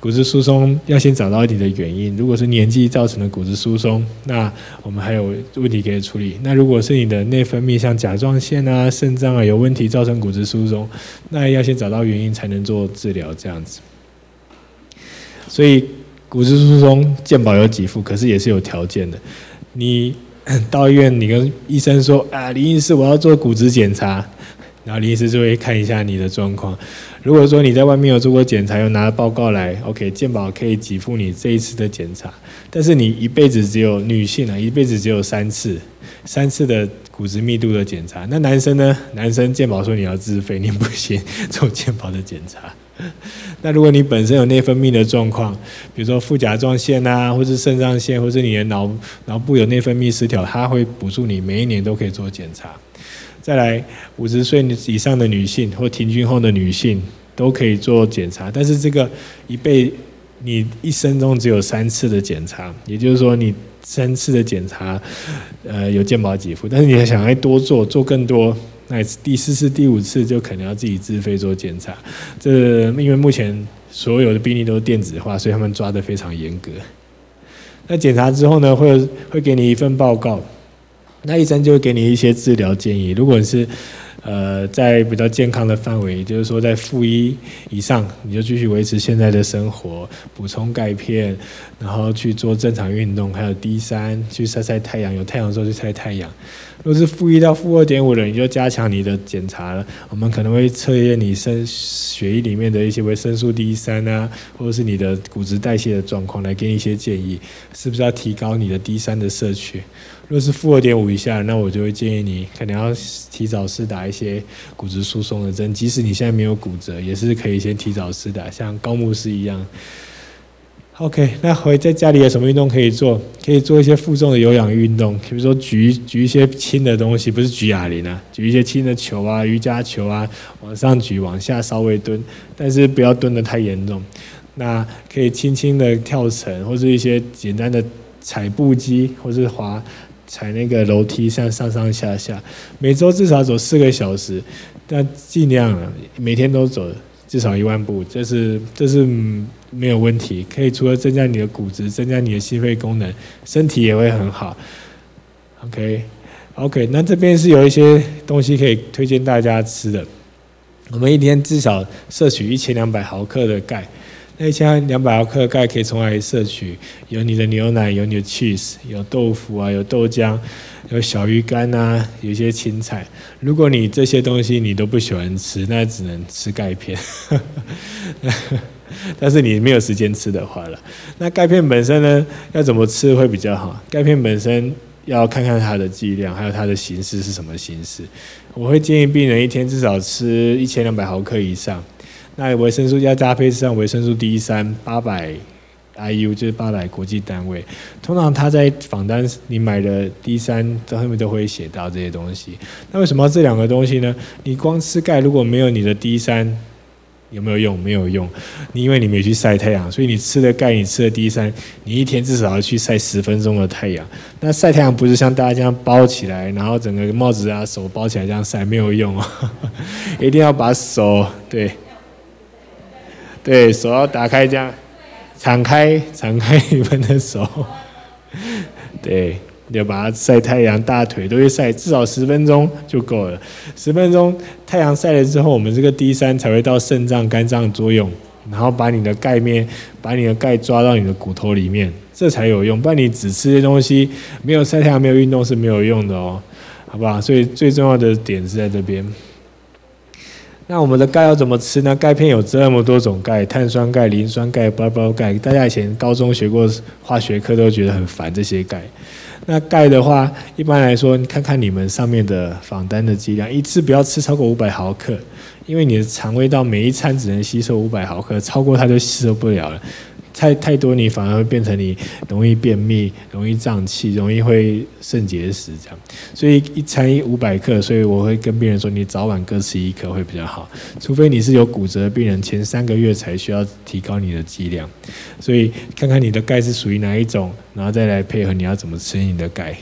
骨质疏松要先找到你的原因，如果是年纪造成的骨质疏松，那我们还有问题可以处理。那如果是你的内分泌像甲状腺啊、肾脏啊有问题造成骨质疏松，那要先找到原因才能做治疗这样子。所以。骨质疏松健保有几副，可是也是有条件的。你 到医院，你跟医生说啊，林医师，我要做骨质检查，然后林医师就会看一下你的状况。如果说你在外面有做过检查，又拿了报告来，OK，健保可以给付你这一次的检查。但是你一辈子只有女性啊，一辈子只有三次，三次的骨质密度的检查。那男生呢？男生健保说你要自费，你不行做健保的检查。那如果你本身有内分泌的状况，比如说副甲状腺啊，或是肾上腺，或是你的脑脑部有内分泌失调，它会补助你每一年都可以做检查。再来，五十岁以上的女性或停经后的女性都可以做检查，但是这个一辈你一生中只有三次的检查，也就是说你三次的检查，呃，有健保给付，但是你还想要多做做更多。那第四次、第五次就可能要自己自费做检查，这因为目前所有的病例都是电子化，所以他们抓得非常严格。那检查之后呢，会会给你一份报告，那医生就会给你一些治疗建议。如果是呃，在比较健康的范围，就是说在负一以上，你就继续维持现在的生活，补充钙片，然后去做正常运动，还有 D 三，去晒晒太阳，有太阳的时候去晒太阳。如果是负一到负二点五的，你就加强你的检查了。我们可能会测验你身血液里面的一些维生素 D 三啊，或者是你的骨质代谢的状况，来给你一些建议，是不是要提高你的 D 三的摄取？如果是负二点五以下，那我就会建议你可能要提早施打一些骨质疏松的针，即使你现在没有骨折，也是可以先提早施打，像高牧师一样。OK，那回在家里有什么运动可以做？可以做一些负重的有氧运动，比如说举举一些轻的东西，不是举哑铃啊，举一些轻的球啊，瑜伽球啊，往上举，往下稍微蹲，但是不要蹲得太严重。那可以轻轻的跳绳，或是一些简单的踩步机，或是滑。踩那个楼梯上上上下下，每周至少走四个小时，但尽量每天都走至少一万步，这是这是没有问题。可以除了增加你的骨质，增加你的心肺功能，身体也会很好。OK，OK，那这边是有一些东西可以推荐大家吃的。我们一天至少摄取一千两百毫克的钙。那一千两百毫克钙可以从哪里摄取？有你的牛奶，有你的 cheese，有豆腐啊，有豆浆，有小鱼干啊，有一些青菜。如果你这些东西你都不喜欢吃，那只能吃钙片。但是你没有时间吃的话了，那钙片本身呢，要怎么吃会比较好？钙片本身要看看它的剂量，还有它的形式是什么形式。我会建议病人一天至少吃一千两百毫克以上。那维生素要搭配上维生素 D 三八百 IU，就是八百国际单位。通常他在访单你买的 D 三这后面都会写到这些东西。那为什么这两个东西呢？你光吃钙如果没有你的 D 三，有没有用？没有用。你因为你没去晒太阳，所以你吃的钙，你吃的 D 三，你一天至少要去晒十分钟的太阳。那晒太阳不是像大家这样包起来，然后整个帽子啊手包起来这样晒，没有用哦。一定要把手对。对手要打开，这样敞开，敞开你们的手。对，要把它晒太阳，大腿都会晒，至少十分钟就够了。十分钟太阳晒了之后，我们这个 D 三才会到肾脏、肝脏作用，然后把你的钙面，把你的钙抓到你的骨头里面，这才有用。不然你只吃这东西，没有晒太阳、没有运动是没有用的哦，好不好？所以最重要的点是在这边。那我们的钙要怎么吃呢？钙片有这么多种钙，碳酸钙、磷酸钙、巴巴钙。大家以前高中学过化学课，都觉得很烦这些钙。那钙的话，一般来说，你看看你们上面的访单的剂量，一次不要吃超过五百毫克，因为你的肠胃道每一餐只能吸收五百毫克，超过它就吸收不了了。太太多，你反而会变成你容易便秘、容易胀气、容易会肾结石这样。所以一餐一五百克，所以我会跟病人说，你早晚各吃一颗会比较好。除非你是有骨折的病人，前三个月才需要提高你的剂量。所以看看你的钙是属于哪一种，然后再来配合你要怎么吃你的钙。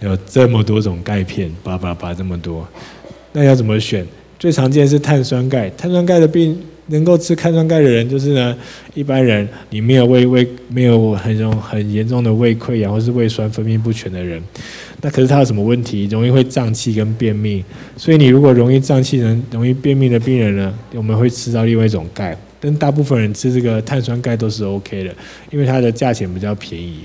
有这么多种钙片，叭叭叭这么多，那要怎么选？最常见是碳酸钙，碳酸钙的病。能够吃碳酸钙的人，就是呢，一般人你没有胃胃没有很容很严重的胃溃疡或是胃酸分泌不全的人，那可是他有什么问题？容易会胀气跟便秘，所以你如果容易胀气、人容易便秘的病人呢，我们会吃到另外一种钙，但大部分人吃这个碳酸钙都是 OK 的，因为它的价钱比较便宜。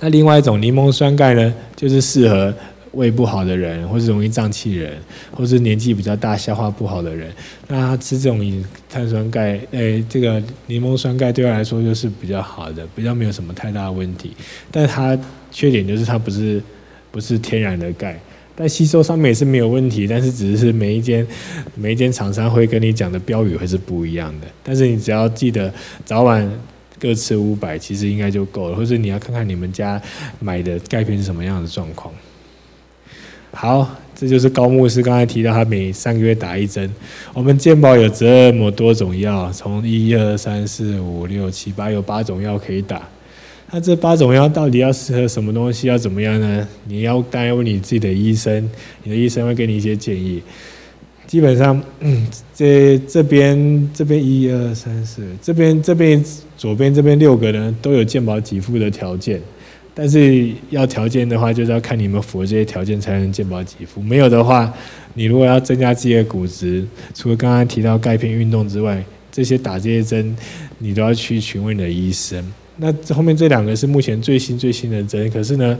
那另外一种柠檬酸钙呢，就是适合胃不好的人，或是容易胀气人，或是年纪比较大消化不好的人，那他吃这种碳酸钙，诶，这个柠檬酸钙对他来说就是比较好的，比较没有什么太大的问题。但它缺点就是它不是不是天然的钙，但吸收上面也是没有问题，但是只是每一间每一间厂商会跟你讲的标语会是不一样的。但是你只要记得早晚。各吃五百，其实应该就够了。或者你要看看你们家买的钙片是什么样的状况。好，这就是高牧师刚才提到，他每三个月打一针。我们健保有这么多种药，从一二三四五六七八，有八种药可以打。那这八种药到底要适合什么东西？要怎么样呢？你要当然问你自己的医生，你的医生会给你一些建议。基本上，嗯，这这边这边一二三四，这边这边左边这边六个呢都有健保给付的条件，但是要条件的话，就是要看你们符合这些条件才能健保给付。没有的话，你如果要增加自己的骨质，除了刚刚提到钙片运动之外，这些打这些针，你都要去询问你的医生。那后面这两个是目前最新最新的针，可是呢？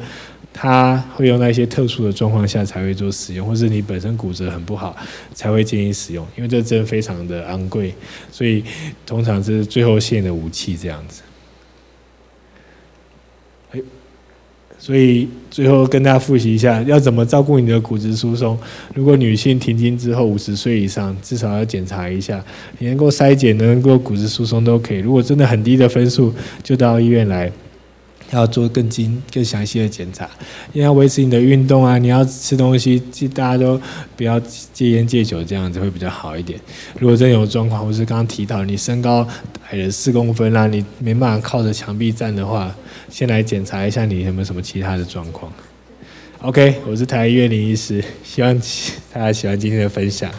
它会用在一些特殊的状况下才会做使用，或是你本身骨折很不好才会建议使用，因为这针非常的昂贵，所以通常是最后线的武器这样子。所以最后跟大家复习一下，要怎么照顾你的骨质疏松。如果女性停经之后五十岁以上，至少要检查一下，你能够筛检能够骨质疏松都可以。如果真的很低的分数，就到医院来。要做更精、更详细的检查，因为要维持你的运动啊，你要吃东西，大家都不要戒烟戒酒，这样子会比较好一点。如果真有状况，或是刚刚提到你身高矮了四公分啦，你没办法靠着墙壁站的话，先来检查一下你有没有什么其他的状况。OK，我是台医院林医师，希望大家喜欢今天的分享。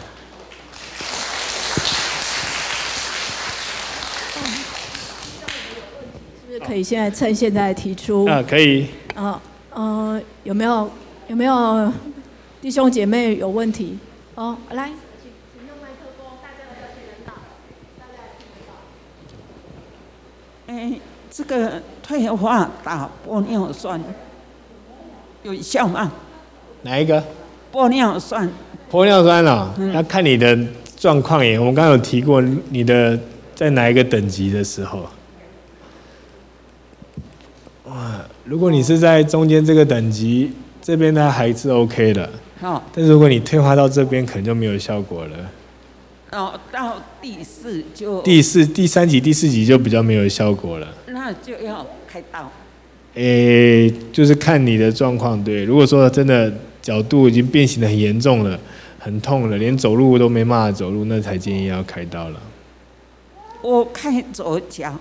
以现在趁现在提出啊，可以啊，呃，有没有有没有弟兄姐妹有问题？哦，来，请请用麦克风，大家都听得到，大。哎，这个退化打玻尿酸有效吗？哪一个？玻尿酸。玻尿酸哦，要看你的状况耶。我们刚刚有提过，你的在哪一个等级的时候？哇，如果你是在中间这个等级，这边呢还是 OK 的。好，但如果你退化到这边，可能就没有效果了。哦，到第四就第四、第三级、第四级就比较没有效果了。那就要开刀。诶，就是看你的状况。对，如果说真的角度已经变形的很严重了，很痛了，连走路都没办法走路，那才建议要开刀了。我看左脚。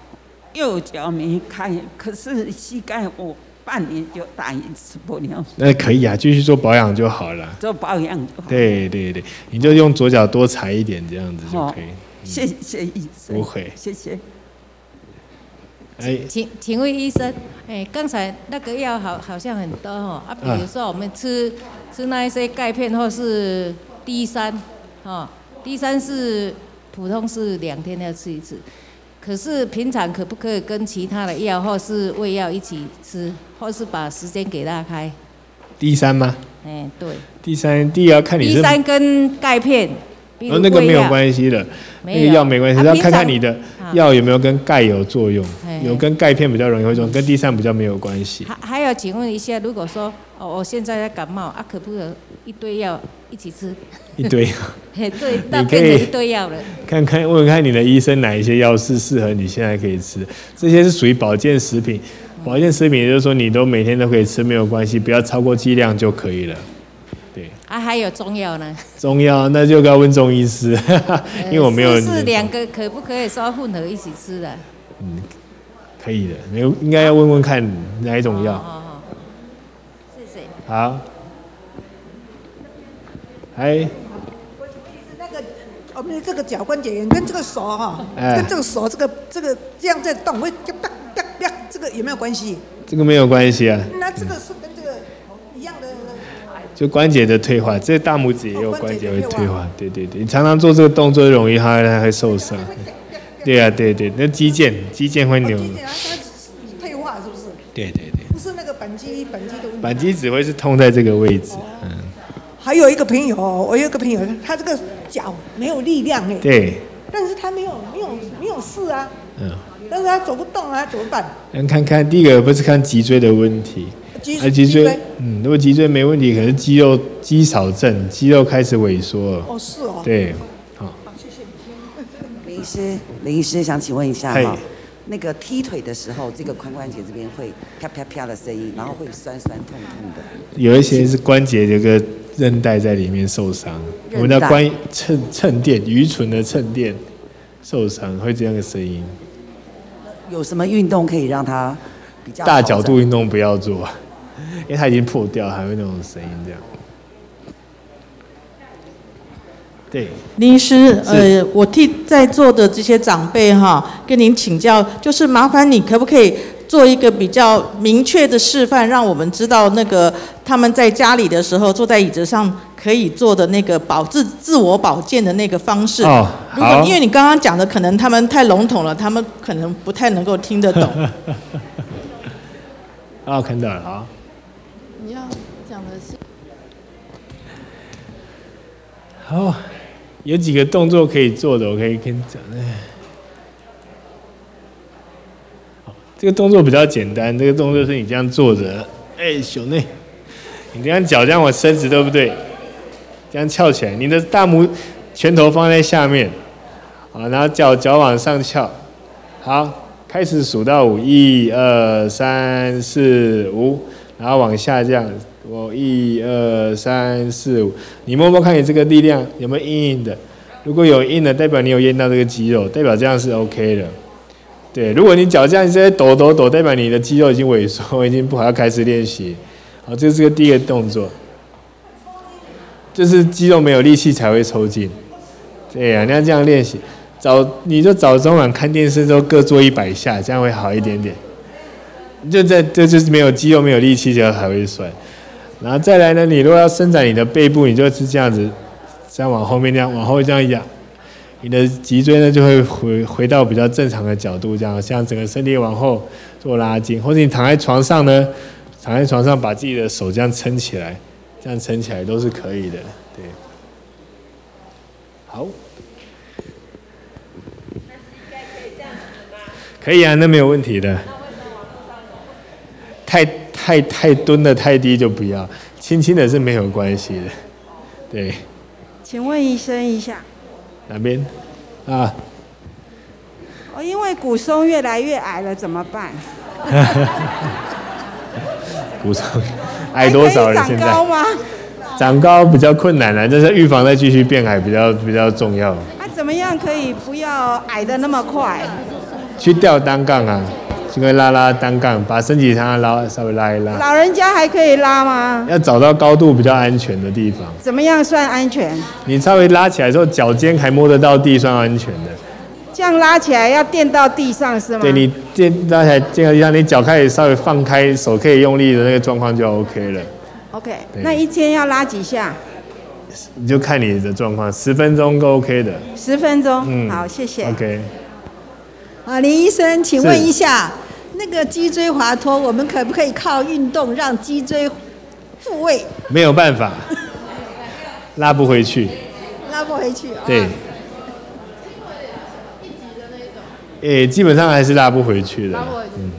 右脚没开，可是膝盖我半年就打一次玻尿酸。那可以啊，继续做保养就好了。做保养就好。对对对，你就用左脚多踩一点，这样子就可以。谢谢医生。不会。谢谢。哎，请请问医生，哎，刚才那个药好好像很多哦，啊，比如说我们吃吃那一些钙片或是 D 三，哦，D 三是普通是两天要吃一次。可是平常可不可以跟其他的药或是胃药一起吃，或是把时间给拉开？D 三吗？哎，对。D 三，D 要看你。D 三跟钙片，哦，那个没有关系的，那个药没关系，要看看你的药有没有跟钙有作用，有跟钙片比较容易会用，跟地三比较没有关系。还还要请问一下，如果说哦，我现在在感冒啊，可不可以一堆药一起吃？一堆药，对，那变成一堆药了。看看问问看你的医生哪一些药是适合你现在可以吃，这些是属于保健食品。保健食品也就是说你都每天都可以吃没有关系，不要超过剂量就可以了。对。啊，还有中药呢？中药那就要问中医师，因为我没有。是两个可不可以说混合一起吃的？嗯，可以的，没有应该要问问看哪一种药。好好，谢谢。好。哎。我们这个脚关节炎跟这个手哈，跟这个手这个这个这样在动，会这个有没有关系？这个没有关系啊。那这个是跟。就关节的退化，这大拇指也有关节会退化。对对对，你常常做这个动作容易它它会受伤。对啊对对，那肌腱肌腱会扭。退化是不是？对对对。不是那个。板机板机的问题。扳机只会是痛在这个位置，嗯，还有一个朋友，我有一个朋友，他这个脚没有力量哎。对。但是他没有没有没有事啊。嗯。但是他走不动啊，怎么办？先看看第一个不是看脊椎的问题，脊脊椎，嗯，如果脊椎没问题，可是肌肉肌少症，肌肉开始萎缩了。哦，是哦。对，好。好，谢谢。林医师，林医师想请问一下哈，那个踢腿的时候，这个髋关节这边会啪啪啪的声音，然后会酸酸痛痛的。有一些是关节有个韧带在里面受伤，我们叫关衬衬垫，愚蠢的衬垫受伤会这样的声音。有什么运动可以让它比较大角度运动不要做，因为它已经破掉，还会那种声音这样。对，林医师，呃，我替在座的这些长辈哈，跟您请教，就是麻烦你可不可以做一个比较明确的示范，让我们知道那个他们在家里的时候坐在椅子上可以做的那个保自自我保健的那个方式。哦，如果因为你刚刚讲的可能他们太笼统了，他们可能不太能够听得懂。哦，看到了，好。你要讲的是，好。有几个动作可以做的，我可以跟你讲。好，这个动作比较简单。这个动作是你这样坐着，哎，兄弟，你这样脚这样往伸直，对不对？这样翘起来，你的大拇拳头放在下面，好，然后脚脚往上翘。好，开始数到五，一二三四五，然后往下降。我一二三四五，你摸摸看你这个力量有没有硬硬的？如果有硬的，代表你有练到这个肌肉，代表这样是 OK 的。对，如果你脚这样一直在抖抖抖，代表你的肌肉已经萎缩，已经不好要开始练习。好，这是个第一个动作，就是肌肉没有力气才会抽筋。对呀，你要这样练习，早你就早中晚看电视都各做一百下，这样会好一点点。就在这就是没有肌肉没有力气，就还会酸。然后再来呢，你如果要伸展你的背部，你就是这样子，这样往后面这样往后这样压，你的脊椎呢就会回回到比较正常的角度，这样像整个身体往后做拉筋，或者你躺在床上呢，躺在床上把自己的手这样撑起来，这样撑起来都是可以的，对。好。可以啊，那没有问题的。太。太太蹲的太低就不要，轻轻的是没有关系的，对。请问医生一下，哪边？啊？哦，因为骨松越来越矮了，怎么办？骨松矮多少了？现在？长高吗？长高比较困难了，就是预防再继续变矮比较比较重要。那怎么样可以不要矮的那么快？去吊单杠啊。就会拉拉单杠，把身体上拉稍微拉一拉。老人家还可以拉吗？要找到高度比较安全的地方。怎么样算安全？你稍微拉起来之后，脚尖还摸得到地，算安全的。这样拉起来要垫到地上是吗？对你垫拉起来垫到地上，你脚开始稍微放开，手可以用力的那个状况就 OK 了。OK，那一天要拉几下？你就看你的状况，十分钟都 OK 的。十分钟，嗯，好，谢谢。OK。啊，林医生，请问一下。那个脊椎滑脱，我们可不可以靠运动让脊椎复位？没有办法，拉不回去。拉不回去。对。诶，基本上还是拉不回去的。嗯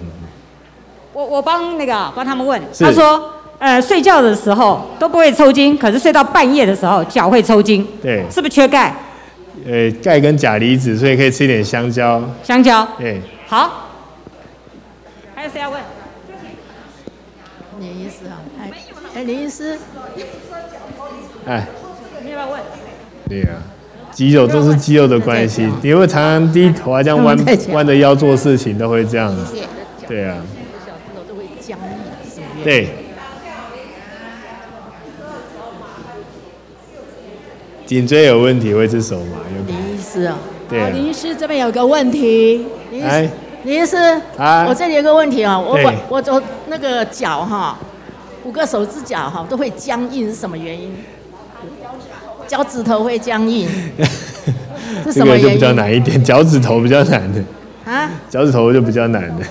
我我帮那个帮他们问，他说，呃，睡觉的时候都不会抽筋，可是睡到半夜的时候脚会抽筋。对。是不是缺钙？呃，钙跟钾离子，所以可以吃一点香蕉。香蕉。对。好。还有谁要问？林医师啊，哎，哎，林医师，哎，你要不要问？对呀，肌肉都是肌肉的关系，你会常常低头啊，这样弯弯着腰做事情都会这样，对啊。对。颈椎有问题会是手麻？有林医师啊，对。林医师这边有个问题，林医师。林医师，我这里有个问题啊，我我我我那个脚哈，五个手指脚哈都会僵硬，是什么原因？脚趾头会僵硬，是什么原因？这个就比较难一点，脚趾头比较难的。啊？脚趾头就比较难的。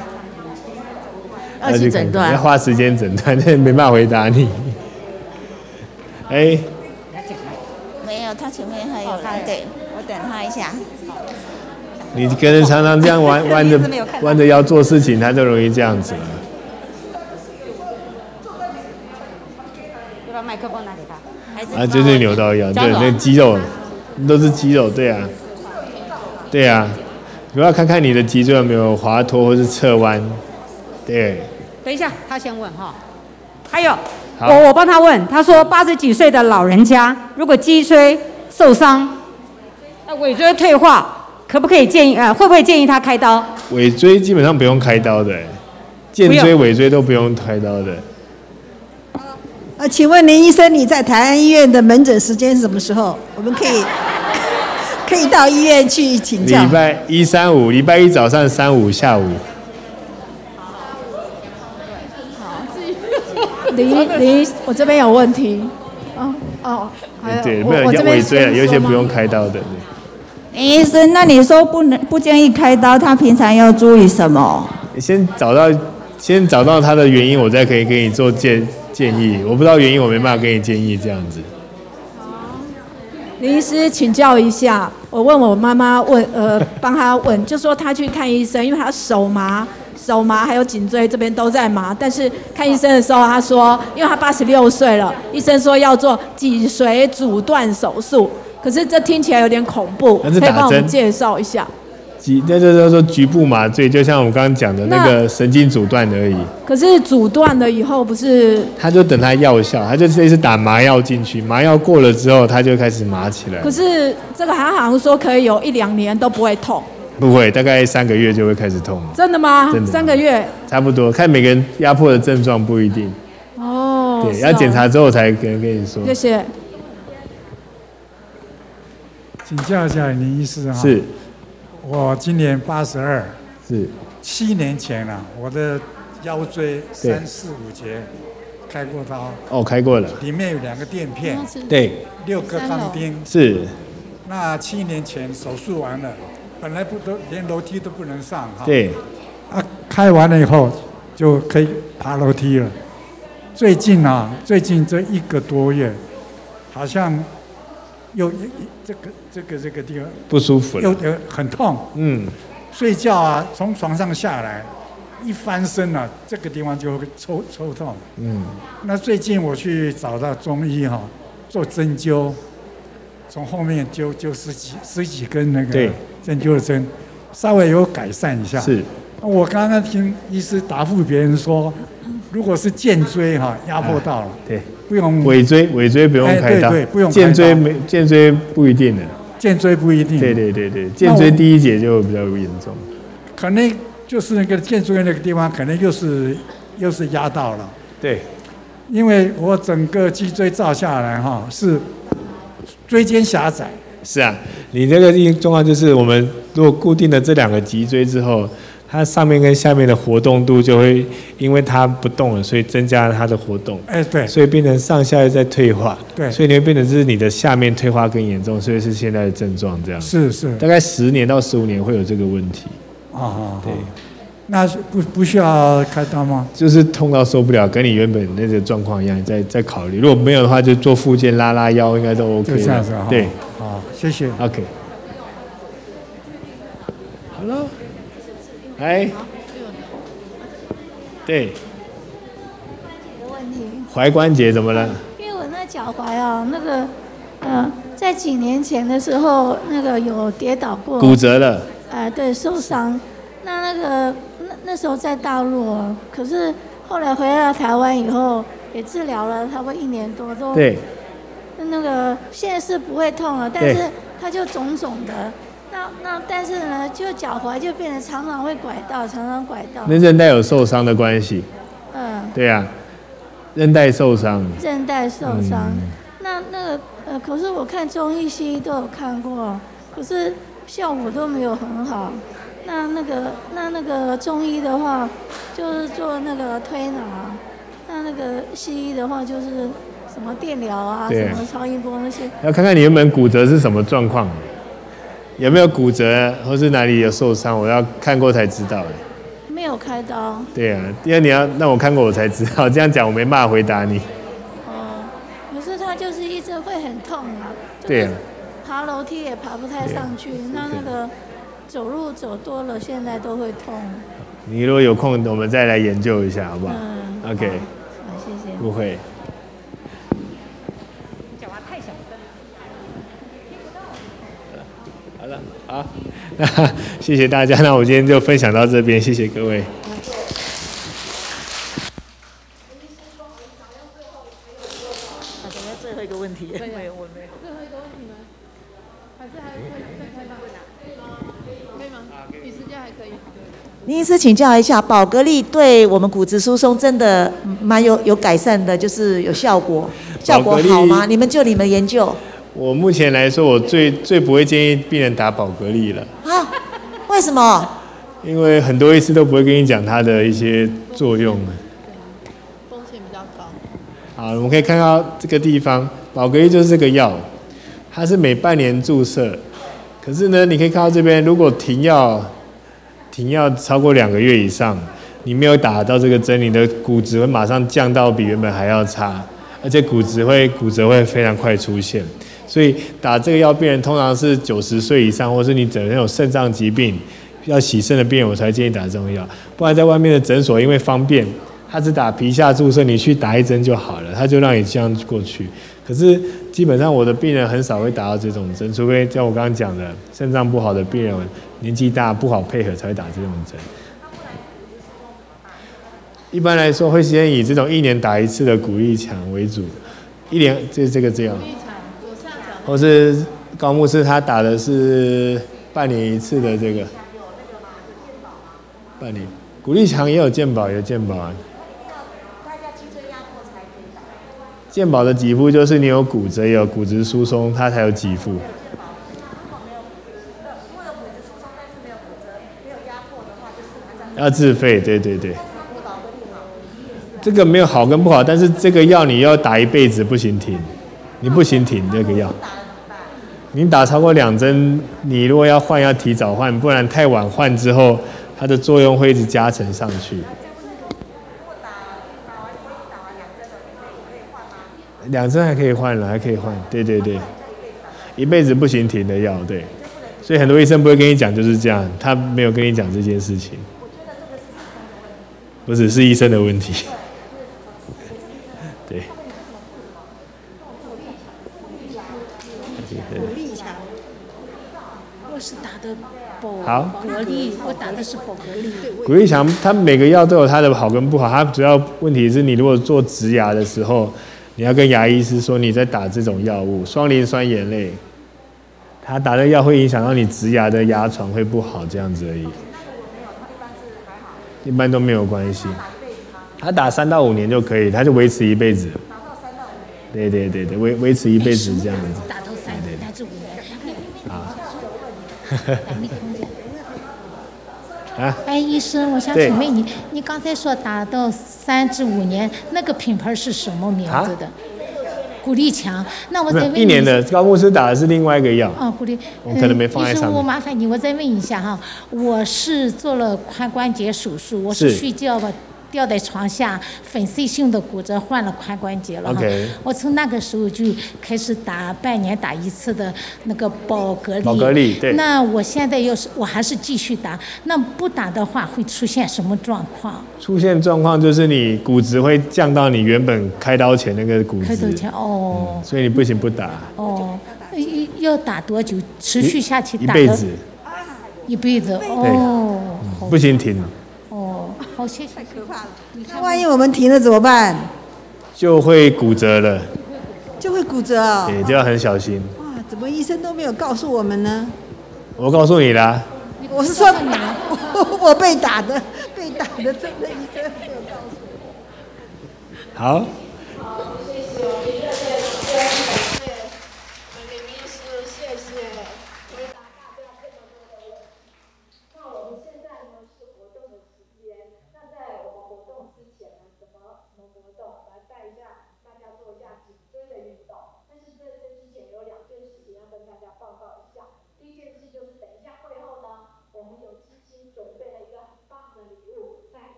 要去诊断要花时间诊断，那 没办法回答你。哎，没有，他前面还有他，对我等他一下。你跟人常常这样弯弯 着弯着腰做事情，他就容易这样子。把麦克风拿给他。啊，就是扭到腰，对，那肌肉都是肌肉，对啊，对啊。我要看看你的脊椎有没有滑脱或是侧弯，对。等一下，他先问哈。还有，我我帮他问，他说八十几岁的老人家，如果脊椎受伤，那尾椎退化，可不可以建议呃，会不会建议他开刀？尾椎基本上不用开刀的，肩椎、尾椎都不用开刀的。呃，请问林医生，你在台安医院的门诊时间是什么时候？我们可以。可以到医院去请教。礼拜一、三、五，礼拜一早上，三五下午。林林，我这边有问题。哦哦，对，没有尾椎了，有些不用开刀的。林医生，那你说不能不建议开刀，他平常要注意什么？你先找到，先找到他的原因，我再可以给你做建建议。我不知道原因，我没办法给你建议这样子。林医师，请教一下，我问我妈妈问，呃，帮她问，就说她去看医生，因为她手麻，手麻还有颈椎这边都在麻，但是看医生的时候，他说，因为他八十六岁了，医生说要做脊髓阻断手术，可是这听起来有点恐怖，可以帮我们介绍一下。那就是说局部麻醉，就像我们刚刚讲的那个神经阻断而已。可是阻断了以后不是？他就等他药效，他就类似打麻药进去，麻药过了之后，他就开始麻起来。可是这个他好像说可以有一两年都不会痛。不会，大概三个月就会开始痛。真的吗？真的。三个月。差不多，看每个人压迫的症状不一定。哦。对，要检查之后才跟跟你说。谢谢。请教一下林医师啊。是。我今年八十二，是七年前了，我的腰椎三四五节开过刀。哦，开过了。里面有两个垫片。对。六个钢钉。是。那七年前手术完了，本来不都连楼梯都不能上哈。对。啊，开完了以后就可以爬楼梯了。最近啊，最近这一个多月，好像。又这个这个这个地方不舒服了，又又很痛。嗯，睡觉啊，从床上下来，一翻身啊，这个地方就会抽抽痛。嗯，那最近我去找到中医哈，做针灸，从后面灸灸十几十几根那个针灸的针，稍微有改善一下。是，我刚刚听医师答复别人说，如果是肩椎哈压迫到了，对。不用尾椎，尾椎不用开刀，对对，不用肩椎没，肩椎不一定的。肩椎不一定。对对对对，肩椎第一节就比较严重。可能就是那个肩椎那个地方，可能又是又是压到了。对。因为我整个脊椎照下来哈，是椎间狭窄。是啊，你这个状况就是我们如果固定了这两个脊椎之后。它上面跟下面的活动度就会，因为它不动了，所以增加了它的活动。哎，对。所以变成上下又在退化。对。所以你会变成就是你的下面退化更严重，所以是现在的症状这样。是是。大概十年到十五年会有这个问题。啊啊。对。那不不需要开刀吗？就是痛到受不了，跟你原本那个状况一样，再再考虑。如果没有的话，就做复健拉拉腰，应该都 OK。就这样子对。好，谢谢。OK。哎。对，关节的问题。踝关节怎么了？因为我那脚踝啊，那个，呃，在几年前的时候，那个有跌倒过，骨折了。哎，对，受伤。那那个那那时候在大陆，可是后来回到台湾以后，也治疗了差不多一年多，都对。那个现在是不会痛了，但是它就肿肿的。那那但是呢，就脚踝就变得常常会拐到，常常拐到。那韧带有受伤的关系。嗯。对呀，韧带受伤。韧带受伤，那那个呃，可是我看中医、西医都有看过，可是效果都没有很好。那那个那那个中医的话，就是做那个推拿；那那个西医的话，就是什么电疗啊，什么超音波那些。要看看你原本骨折是什么状况。有没有骨折，或是哪里有受伤？我要看过才知道。没有开刀。对啊，因为你要让我看过我才知道，这样讲我没办法回答你。哦，可是他就是一直会很痛啊。对啊。爬楼梯也爬不太上去，那那个走路走多了，现在都会痛。你如果有空，我们再来研究一下，好不好？嗯。OK。好，谢谢。不会。讲话太小声。好那 谢谢大家，那我今天就分享到这边，谢谢各位。最后一个问题，没有，我没有。最后一个问题吗？还是还会再开吗？可以吗？可以吗？比时间还可以。林医师请教一下，宝格丽对我们骨质疏松真的蛮有有改善的，就是有效果，效果好吗？你们就你们研究。我目前来说，我最最不会建议病人打宝格丽了。啊？为什么？因为很多医师都不会跟你讲它的一些作用。风险比较高。好，我们可以看到这个地方，宝格丽就是这个药，它是每半年注射。可是呢，你可以看到这边，如果停药，停药超过两个月以上，你没有打到这个针，你的骨质会马上降到比原本还要差，而且骨质会骨折会非常快出现。所以打这个药病人通常是九十岁以上，或是你整个有肾脏疾病要洗肾的病人，我才建议打这种药。不然在外面的诊所因为方便，他只打皮下注射，你去打一针就好了，他就让你这样过去。可是基本上我的病人很少会打到这种针，除非像我刚刚讲的肾脏不好的病人，年纪大不好配合才会打这种针。一般来说会先以这种一年打一次的鼓励强为主，一年就是这个这样。或是高牧师他打的是半年一次的这个，半年，鼓励强也有健保，有健保啊。健保的给付就是你有骨折有骨质疏松，它才有给付。要自费，对对对。这个没有好跟不好，但是这个药你要打一辈子不行停。你不行停这个药，你打超过两针，你如果要换要提早换，不然太晚换之后，它的作用会一直加成上去。两针还可以换了，还可以换，对对对，一辈子不行停的药，对，所以很多医生不会跟你讲就是这样，他没有跟你讲这件事情，不只是医生的问题。对。好，格力，我打的是宝格力。古力强，它每个药都有它的好跟不好。它主要问题是你如果做植牙的时候，你要跟牙医师说你在打这种药物，双磷酸盐类，它打的药会影响到你植牙的牙床会不好这样子而已。一般都没有关系，他打三到五年就可以，他就维持一辈子。对对对对，维维持一辈子这样子。打到三年，打至五年。啊。啊！哎，医生，我想请问你，你刚才说打到三至五年，那个品牌是什么名字的？古力强。那我再问你，一年的高牧师打的是另外一个药。哦，古力。我可能没放在上面。医生，我麻烦你，我再问一下哈，我是做了髋关节手术，我是睡觉吧。掉在床下，粉碎性的骨折，换了髋关节了哈。我从那个时候就开始打半年打一次的那个保格力。保格力，对。那我现在要是我还是继续打，那不打的话会出现什么状况？出现状况就是你骨质会降到你原本开刀前那个骨质。开刀前哦。所以你不行不打。哦，要打多久？持续下去打。一辈子。一辈子哦。不行停。好，谢谢。太可怕了！那万一我们停了怎么办？就会骨折了。就会骨折啊！对，就要很小心。哇，怎么医生都没有告诉我们呢？我告诉你啦。我是说打，我被打的，被打的，真的医生没有告诉我。好。我们有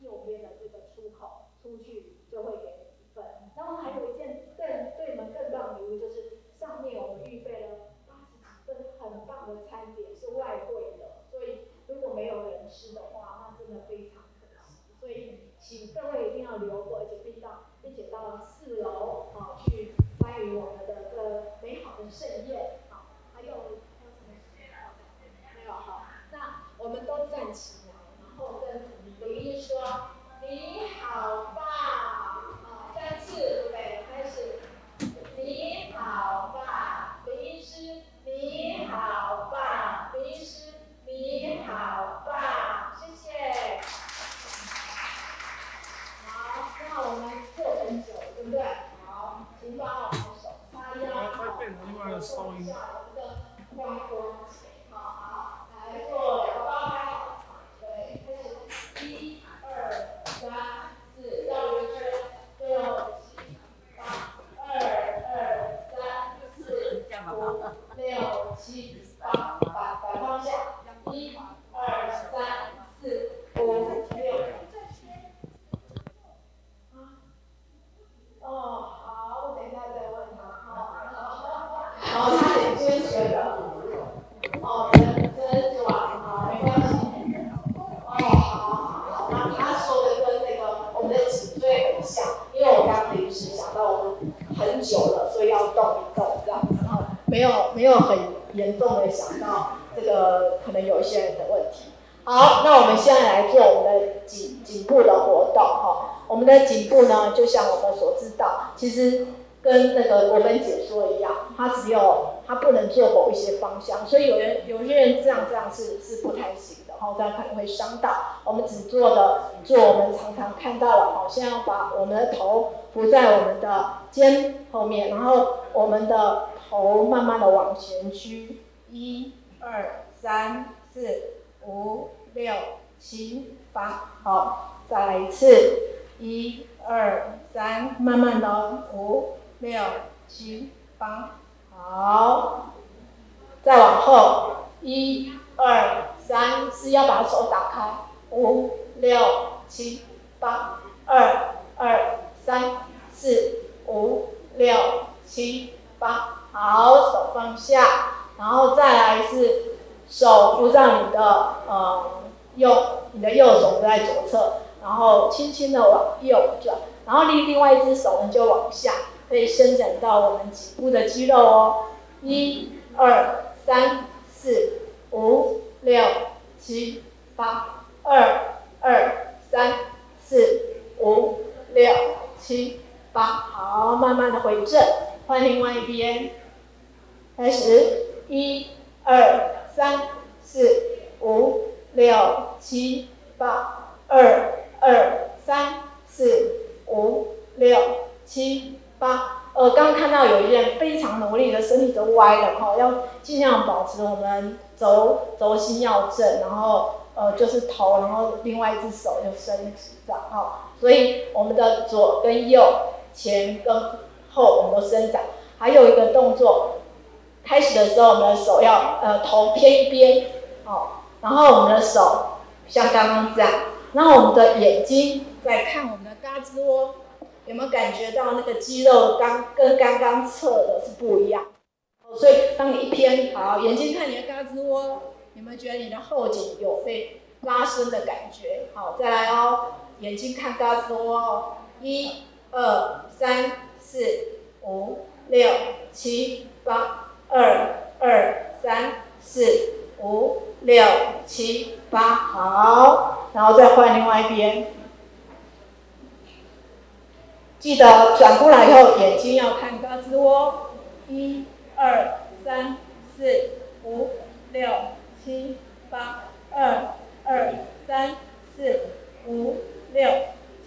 右边的这个出口出去就会给你一份然后还有一件更对你们更棒的礼物就是上面我们预备了八十几份很棒的餐点是外贵的所以如果没有人吃的话那真的非常可惜所以请各位一定要留步而且并到并且到四楼啊去参与我们的这美好的盛宴好还有没有好那我们都站起来然后跟比如说你好棒啊再次预备开始你好棒比心师你好棒比心师你好棒谢谢好那我们做成九对不对？好请把我们的手叉腰好。我一下向，所以有人有些人这样这样是是不太行的，然后这样可能会伤到。我们只做的做我们常常看到了，好像把我们的头扶在我们的肩后面，然后我们的头慢慢的往前屈，一、二、三、四、五、六、七、八，好，再来一次，一。二三，慢慢的，五六七八，好，再往后，一二三四，要把手打开，五六七八，二二三四五六七八，好，手放下，然后再来是手扶上你的呃右，你的右手在左侧。然后轻轻的往右转，然后另另外一只手呢就往下，可以伸展到我们颈部的肌肉哦。一、二、三、四、五、六、七、八。二、二、三、四、五、六、七、八。好，慢慢的回正，换另外一边。开始，一、二、三、四、五、六、七、八。二。二三四五六七八，呃，刚刚看到有一人非常努力的身体都歪了哈，要尽量保持我们轴轴心要正，然后呃就是头，然后另外一只手要伸直这样哈，所以我们的左跟右、前跟后我们都伸展。还有一个动作，开始的时候我们的手要呃头偏一边哦，然后我们的手像刚刚这样。然后我们的眼睛在看我们的胳肢窝，有没有感觉到那个肌肉刚跟刚刚测的是不一样？所以当你一偏好，眼睛看你的胳肢窝，有没有觉得你的后颈有被拉伸的感觉？好，再来哦，眼睛看胳肢窝，一、二、三、四、五、六、七、八，二、二、三、四、五、六、七、八，好。然后再换另外一边，记得转过来以后，眼睛要看胳肢窝。一、二、三、四、五、六、七、八。二、二、三、四、五、六、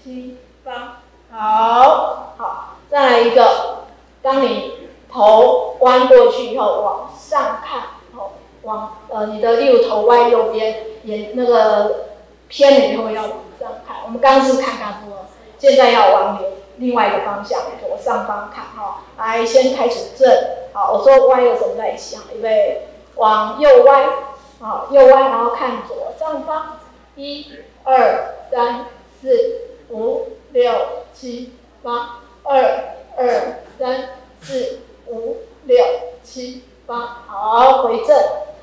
七、八。好，好，再来一个。当你头弯过去以后，往上看，哦，往呃你的右头歪右边，眼那个。偏了以后要往上看，我们刚刚是看大波，现在要往里另外一个方向，左上方看哈。来，先开始正，好，我说歪有什么在一起哈？预备，往右歪，好，右歪，然后看左上方，一、二、三、四、五、六、七、八，二、二、三、四、五、六、七、八，好，回正，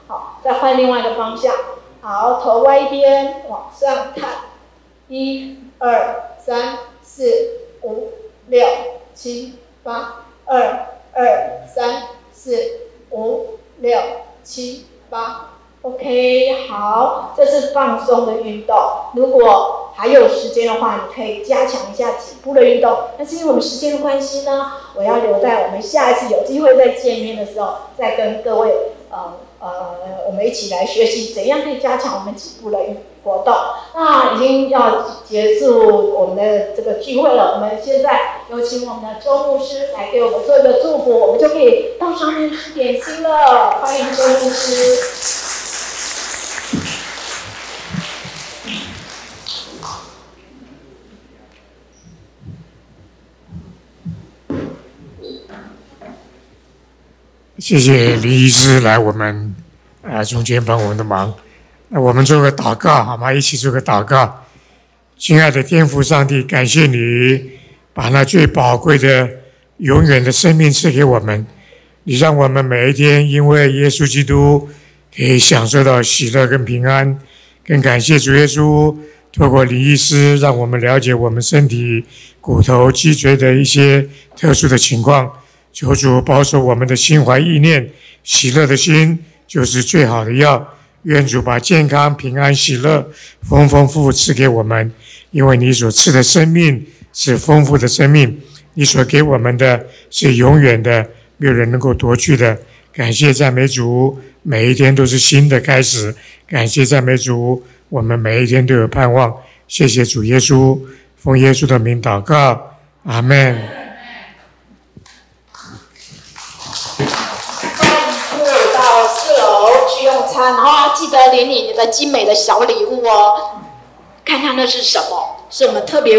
好，再换另外一个方向。好，头歪一边，往上看，一、二、三、四、五、六、七、八，二、二、三、四、五、六、七、八，OK，好，这是放松的运动。如果还有时间的话，你可以加强一下颈部的运动。但是因为我们时间的关系呢，我要留在我们下一次有机会再见面的时候，再跟各位，呃。呃，我们一起来学习怎样可以加强我们颈部的运动活动。那已经要结束我们的这个聚会了，我们现在有请我们的周牧师来给我们做一个祝福，我们就可以到上面吃点心了。欢迎周牧师。谢谢林医师来我们啊中间帮我们的忙。那我们做个祷告好吗？一起做个祷告。亲爱的天父上帝，感谢你把那最宝贵的、永远的生命赐给我们。你让我们每一天因为耶稣基督可以享受到喜乐跟平安。更感谢主耶稣透过李医师，让我们了解我们身体骨头、脊椎的一些特殊的情况。求主保守我们的心怀意念，喜乐的心就是最好的药。愿主把健康、平安、喜乐丰丰富富赐给我们，因为你所赐的生命是丰富的生命，你所给我们的是永远的，没有人能够夺去的。感谢赞美主，每一天都是新的开始。感谢赞美主，我们每一天都有盼望。谢谢主耶稣，奉耶稣的名祷告，阿门。然后记得领你的精美的小礼物哦，看看那是什么，是我们特别。